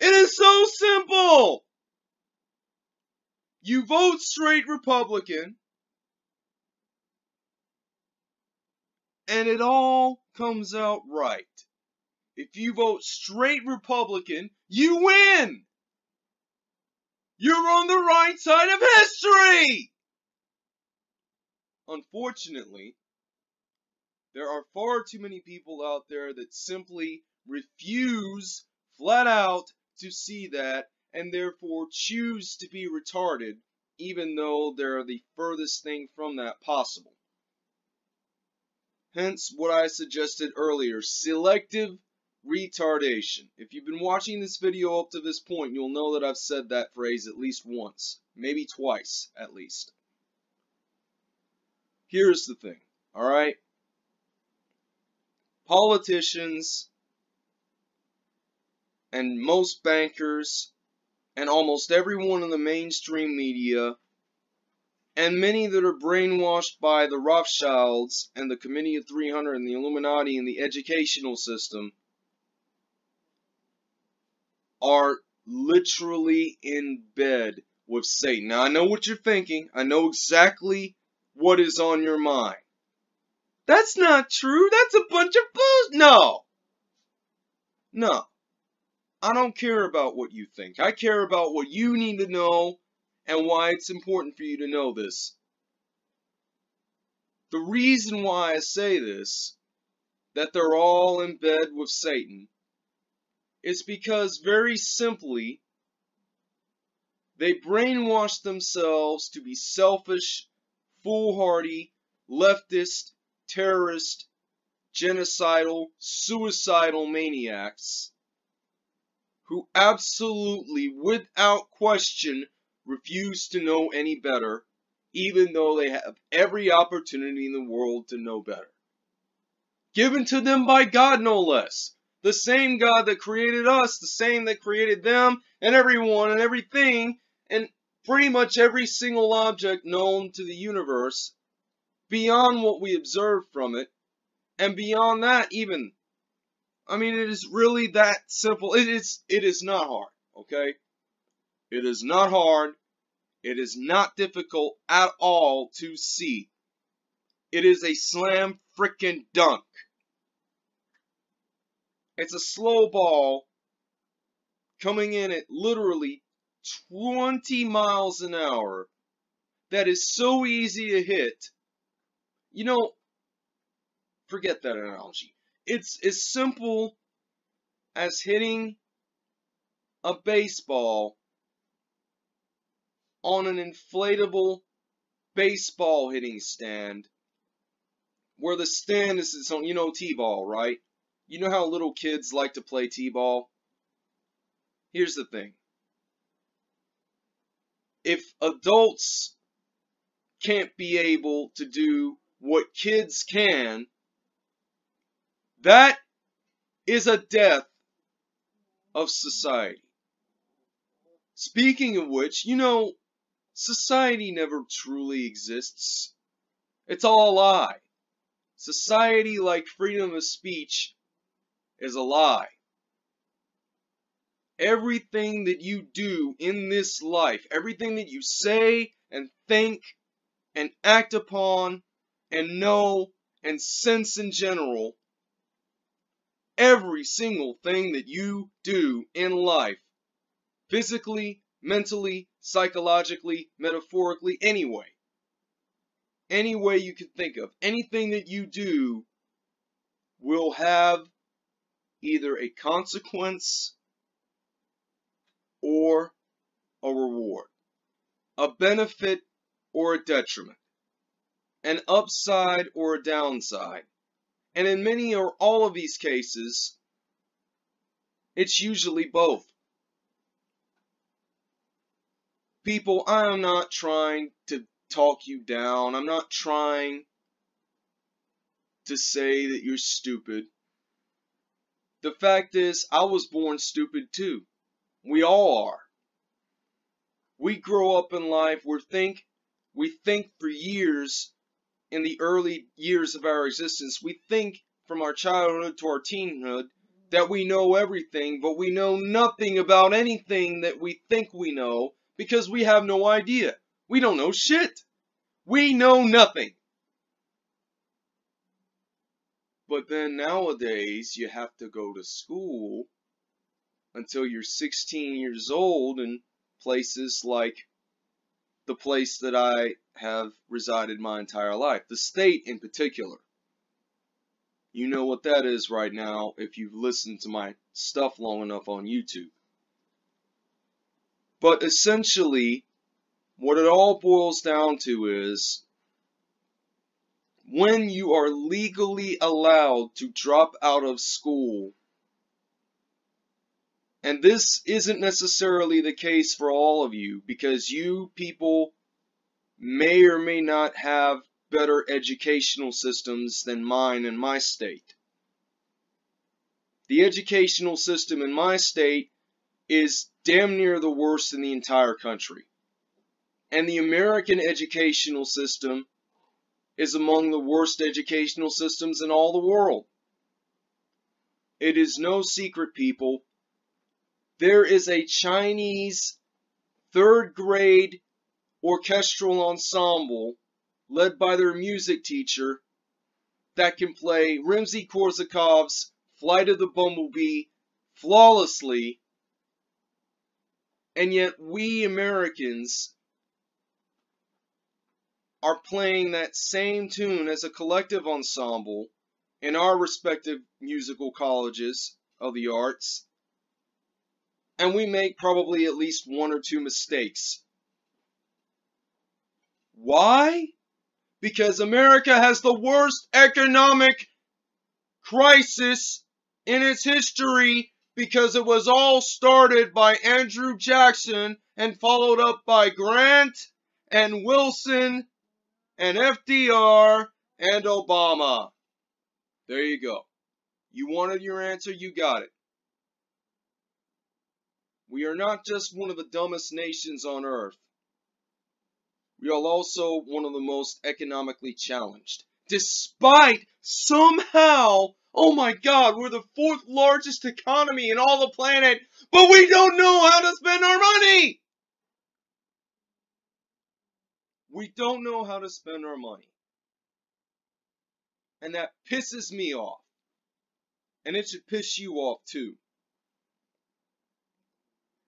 [SPEAKER 1] It is so simple! You vote straight Republican, and it all comes out right. If you vote straight Republican, you win! You're on the right side of history! Unfortunately, There are far too many people out there that simply refuse flat out to see that and therefore choose to be retarded even though they're the furthest thing from that possible. Hence what I suggested earlier, selective retardation. If you've been watching this video up to this point, you'll know that I've said that phrase at least once, maybe twice at least. Here's the thing, alright? Politicians and most bankers and almost everyone in the mainstream media and many that are brainwashed by the Rothschilds and the Committee of 300 and the Illuminati and the educational system are literally in bed with Satan. Now, I know what you're thinking. I know exactly what is on your mind. That's not true. That's a bunch of bullshit. No. No. I don't care about what you think. I care about what you need to know and why it's important for you to know this. The reason why I say this, that they're all in bed with Satan, is because very simply, they brainwash themselves to be selfish, foolhardy, leftist, terrorist, genocidal, suicidal maniacs who absolutely, without question, refuse to know any better, even though they have every opportunity in the world to know better. Given to them by God, no less. The same God that created us, the same that created them, and everyone and everything, and pretty much every single object known to the universe, beyond what we observe from it, and beyond that even. I mean, it is really that simple. It is, it is not hard, okay? It is not hard. It is not difficult at all to see. It is a slam frickin' dunk. It's a slow ball coming in at literally 20 miles an hour that is so easy to hit. You know, forget that analogy. It's as simple as hitting a baseball on an inflatable baseball hitting stand where the stand is its own, you know, t-ball, right? You know how little kids like to play t-ball? Here's the thing. If adults can't be able to do what kids can, that is a death of society. Speaking of which, you know, Society never truly exists. It's all a lie. Society, like freedom of speech, is a lie. Everything that you do in this life, everything that you say and think and act upon and know and sense in general, every single thing that you do in life, physically, mentally, psychologically, metaphorically, anyway. Any way you can think of. Anything that you do will have either a consequence or a reward. A benefit or a detriment. An upside or a downside. And in many or all of these cases, it's usually both. people, I am not trying to talk you down. I'm not trying to say that you're stupid. The fact is, I was born stupid too. We all are. We grow up in life, we think, we think for years, in the early years of our existence, we think from our childhood to our teenhood that we know everything, but we know nothing about anything that we think we know because we have no idea. We don't know shit. We know nothing. But then nowadays, you have to go to school until you're 16 years old in places like the place that I have resided my entire life, the state in particular. You know what that is right now if you've listened to my stuff long enough on YouTube. But essentially, what it all boils down to is when you are legally allowed to drop out of school, and this isn't necessarily the case for all of you because you people may or may not have better educational systems than mine in my state. The educational system in my state is damn near the worst in the entire country. And the American educational system is among the worst educational systems in all the world. It is no secret, people. There is a Chinese third grade orchestral ensemble led by their music teacher that can play Rimsky-Korsakov's Flight of the Bumblebee flawlessly and yet we Americans are playing that same tune as a collective ensemble in our respective musical colleges of the arts, and we make probably at least one or two mistakes. Why? Because America has the worst economic crisis in its history because it was all started by Andrew Jackson and followed up by Grant and Wilson and FDR and Obama. There you go. You wanted your answer, you got it. We are not just one of the dumbest nations on earth. We are also one of the most economically challenged. Despite somehow, oh my god, we're the fourth largest economy in all the planet, but we don't know how to spend our money! We don't know how to spend our money. And that pisses me off. And it should piss you off too.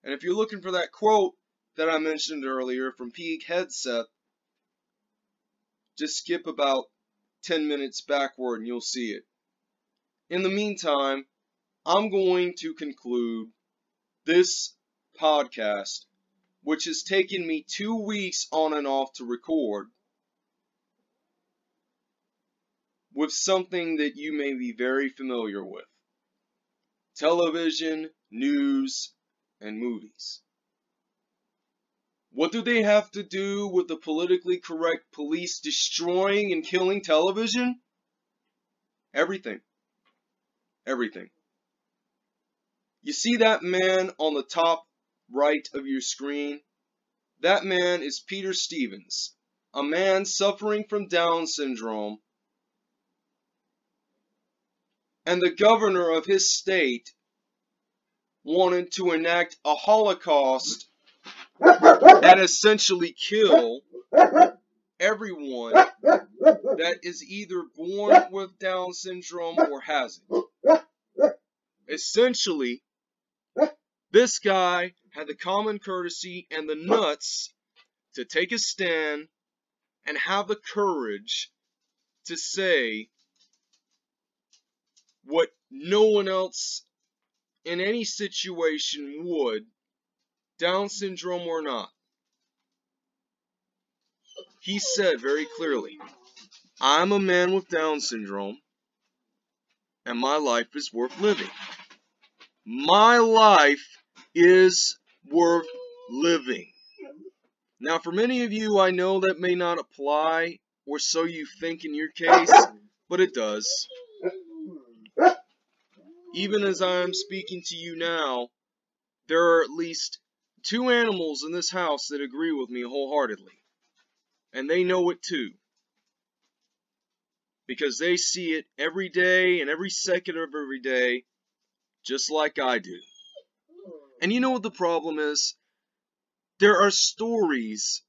[SPEAKER 1] And if you're looking for that quote that I mentioned earlier from Pete Hegseth, just skip about 10 minutes backward and you'll see it. In the meantime, I'm going to conclude this podcast which has taken me two weeks on and off to record, with something that you may be very familiar with television, news, and movies. What do they have to do with the politically correct police destroying and killing television? Everything. Everything. You see that man on the top right of your screen, that man is Peter Stevens, a man suffering from Down syndrome, and the governor of his state wanted to enact a holocaust and essentially kill everyone that is either born with Down syndrome or has it. Essentially, this guy had the common courtesy and the nuts to take a stand and have the courage to say what no one else in any situation would, Down syndrome or not. He said very clearly, I'm a man with Down syndrome, and my life is worth living. My life is worth living. Now, for many of you, I know that may not apply, or so you think in your case, but it does. Even as I am speaking to you now, there are at least two animals in this house that agree with me wholeheartedly. And they know it too. Because they see it every day and every second of every day, just like I do. And you know what the problem is? There are stories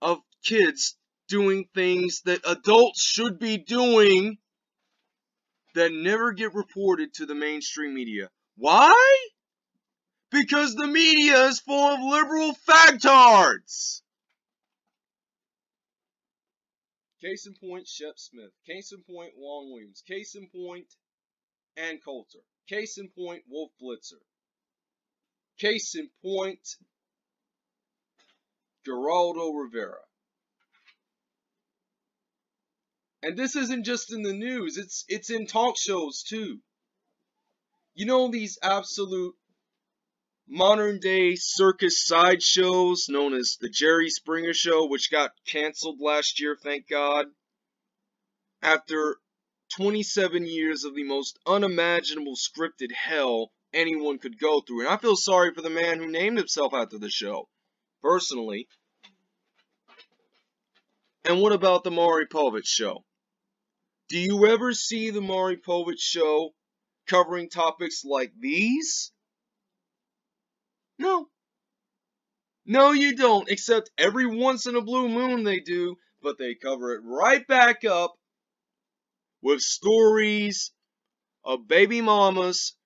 [SPEAKER 1] of kids doing things that adults should be doing that never get reported to the mainstream media. Why? Because the media is full of liberal fagtards. Case in point, Shep Smith. Case in point, Juan Williams. Case in point, Ann Coulter. Case in point, Wolf Blitzer. Case in point, Geraldo Rivera. And this isn't just in the news, it's it's in talk shows too. You know these absolute modern day circus sideshows known as the Jerry Springer Show, which got canceled last year, thank God. After 27 years of the most unimaginable scripted hell anyone could go through. And I feel sorry for the man who named himself after the show, personally. And what about the Maury Povich show? Do you ever see the Maury Povich show covering topics like these? No. No, you don't, except every once in a blue moon they do, but they cover it right back up with stories of baby mamas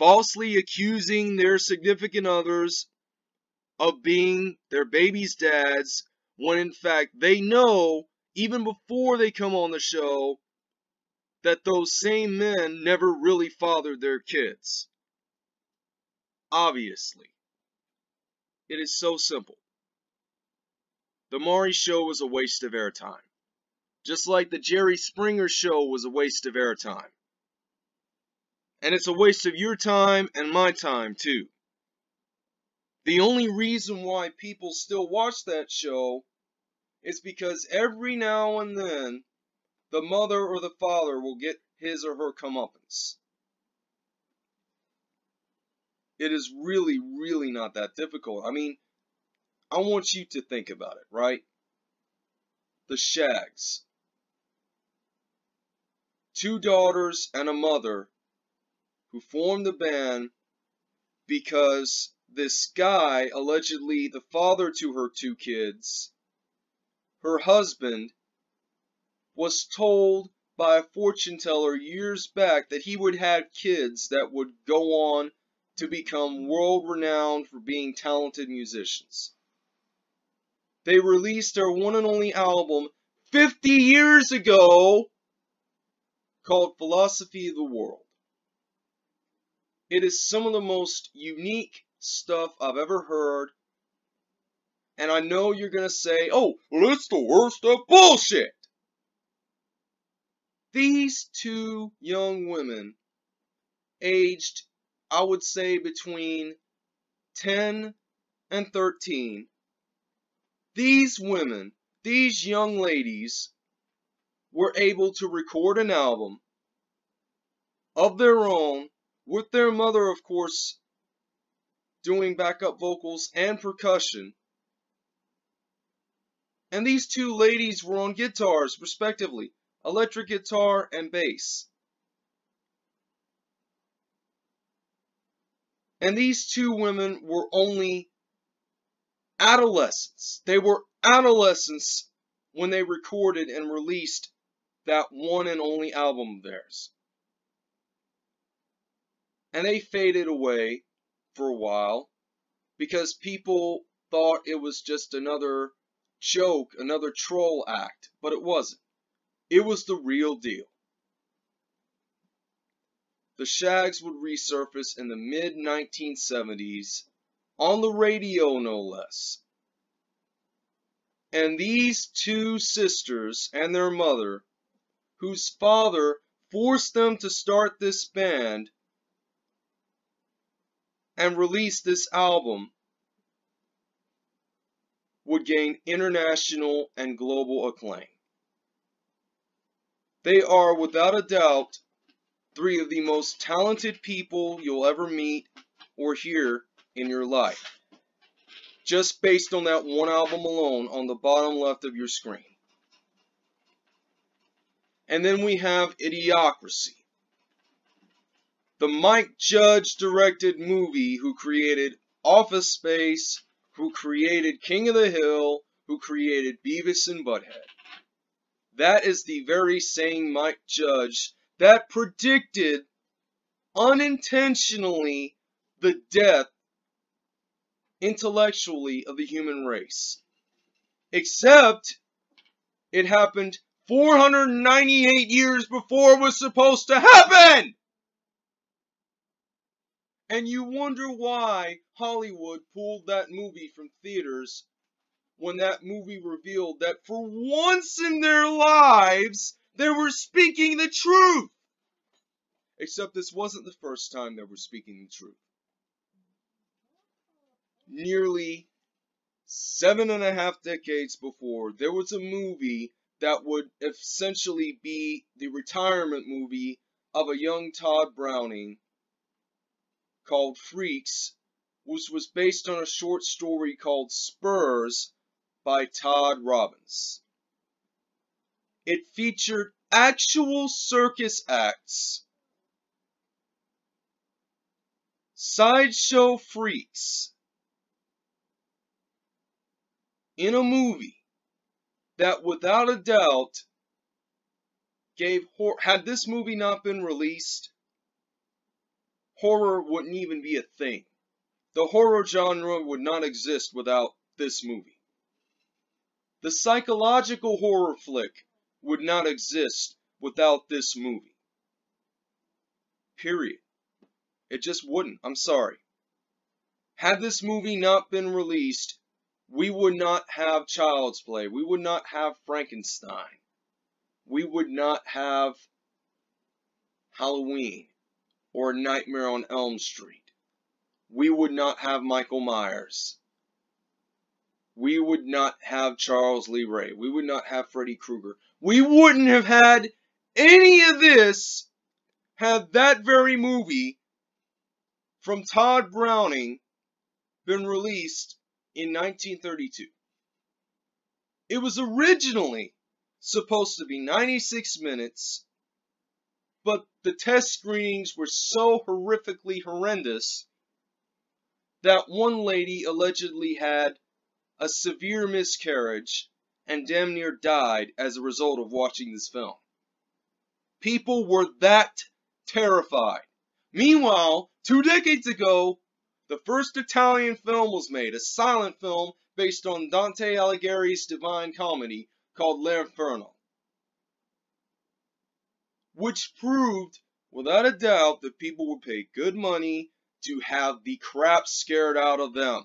[SPEAKER 1] falsely accusing their significant others of being their baby's dads when in fact they know, even before they come on the show, that those same men never really fathered their kids. Obviously. It is so simple. The Maury show was a waste of airtime. Just like the Jerry Springer show was a waste of airtime. And it's a waste of your time and my time, too. The only reason why people still watch that show is because every now and then the mother or the father will get his or her comeuppance. It is really, really not that difficult. I mean, I want you to think about it, right? The Shaggs. Two daughters and a mother who formed the band because this guy, allegedly the father to her two kids, her husband, was told by a fortune teller years back that he would have kids that would go on to become world renowned for being talented musicians. They released their one and only album 50 years ago called Philosophy of the World. It is some of the most unique stuff I've ever heard. And I know you're going to say, oh, well, it's the worst of bullshit. These two young women, aged I would say between 10 and 13, these women, these young ladies, were able to record an album of their own with their mother, of course, doing backup vocals and percussion. And these two ladies were on guitars, respectively, electric guitar and bass. And these two women were only adolescents. They were adolescents when they recorded and released that one and only album of theirs. And they faded away for a while because people thought it was just another joke, another troll act, but it wasn't. It was the real deal the Shaggs would resurface in the mid 1970s on the radio, no less. And these two sisters and their mother, whose father forced them to start this band and release this album, would gain international and global acclaim. They are, without a doubt, three of the most talented people you'll ever meet or hear in your life. Just based on that one album alone on the bottom left of your screen. And then we have Idiocracy. The Mike Judge directed movie who created Office Space, who created King of the Hill, who created Beavis and Butthead. That is the very same Mike Judge that predicted unintentionally the death intellectually of the human race. Except it happened 498 years before it was supposed to happen! And you wonder why Hollywood pulled that movie from theaters when that movie revealed that for once in their lives, they were speaking the truth. Except this wasn't the first time they were speaking the truth. Nearly seven and a half decades before, there was a movie that would essentially be the retirement movie of a young Tod Browning called Freaks, which was based on a short story called Spurs by Tod Robbins. It featured actual circus acts, sideshow freaks, in a movie that without a doubt gave. Had this movie not been released, horror wouldn't even be a thing. The horror genre would not exist without this movie. The psychological horror flick would not exist without this movie. Period. It just wouldn't. I'm sorry. Had this movie not been released, we would not have Child's Play. We would not have Frankenstein. We would not have Halloween or Nightmare on Elm Street. We would not have Michael Myers. We would not have Charles Lee Ray. We would not have Freddy Krueger. We wouldn't have had any of this had that very movie from Tod Browning been released in 1932. It was originally supposed to be 96 minutes, but the test screenings were so horrifically horrendous that one lady allegedly had a severe miscarriage and damn near died as a result of watching this film. People were that terrified. Meanwhile, two decades ago, the first Italian film was made, a silent film based on Dante Alighieri's Divine Comedy called L'Inferno, which proved without a doubt that people would pay good money to have the crap scared out of them.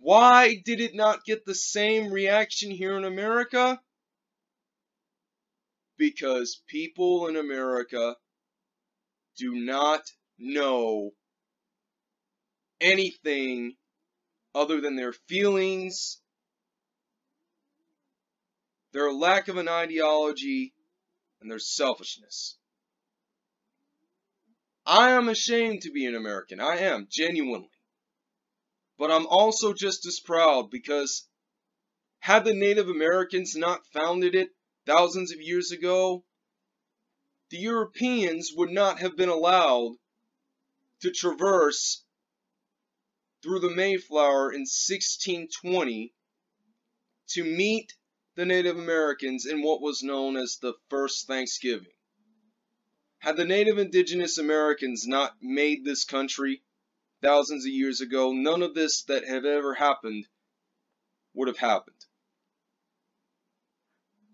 [SPEAKER 1] Why did it not get the same reaction here in America? Because people in America do not know anything other than their feelings, their lack of an ideology, and their selfishness. I am ashamed to be an American. I am, genuinely. But I'm also just as proud because had the Native Americans not founded it thousands of years ago, the Europeans would not have been allowed to traverse through the Mayflower in 1620 to meet the Native Americans in what was known as the First Thanksgiving. Had the Native Indigenous Americans not made this country thousands of years ago, none of this that have ever happened would have happened.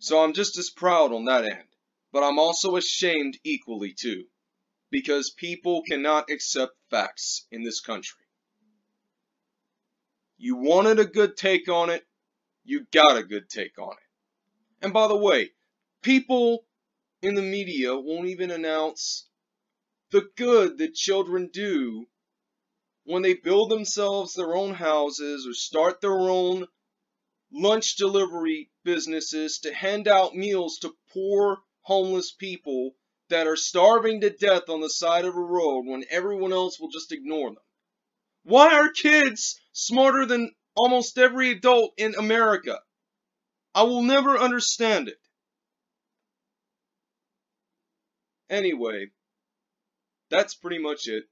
[SPEAKER 1] So I'm just as proud on that end, but I'm also ashamed equally too because people cannot accept facts in this country. You wanted a good take on it, you got a good take on it. And by the way, people in the media won't even announce the good that children do when they build themselves their own houses or start their own lunch delivery businesses to hand out meals to poor homeless people that are starving to death on the side of a road when everyone else will just ignore them? Why are kids smarter than almost every adult in America? I will never understand it. Anyway, that's pretty much it.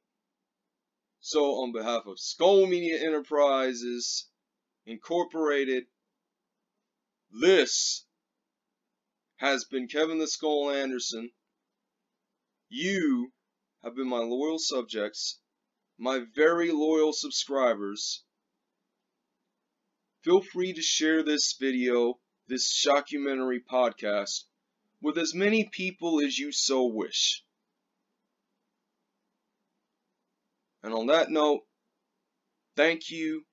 [SPEAKER 1] So on behalf of SkullMEDIA Enterprises Incorporated, this has been Kevin the Skull Anderson you have been my loyal subjects, my very loyal subscribers. Feel free to share this video this shockumentary podcast with as many people as you so wish. And on that note, thank you,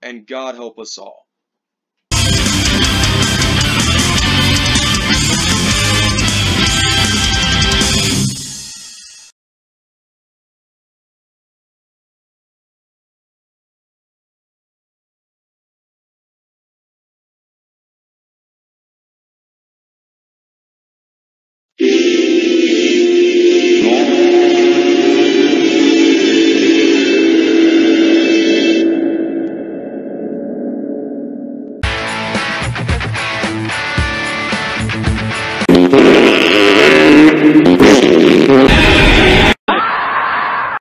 [SPEAKER 1] and God help us all.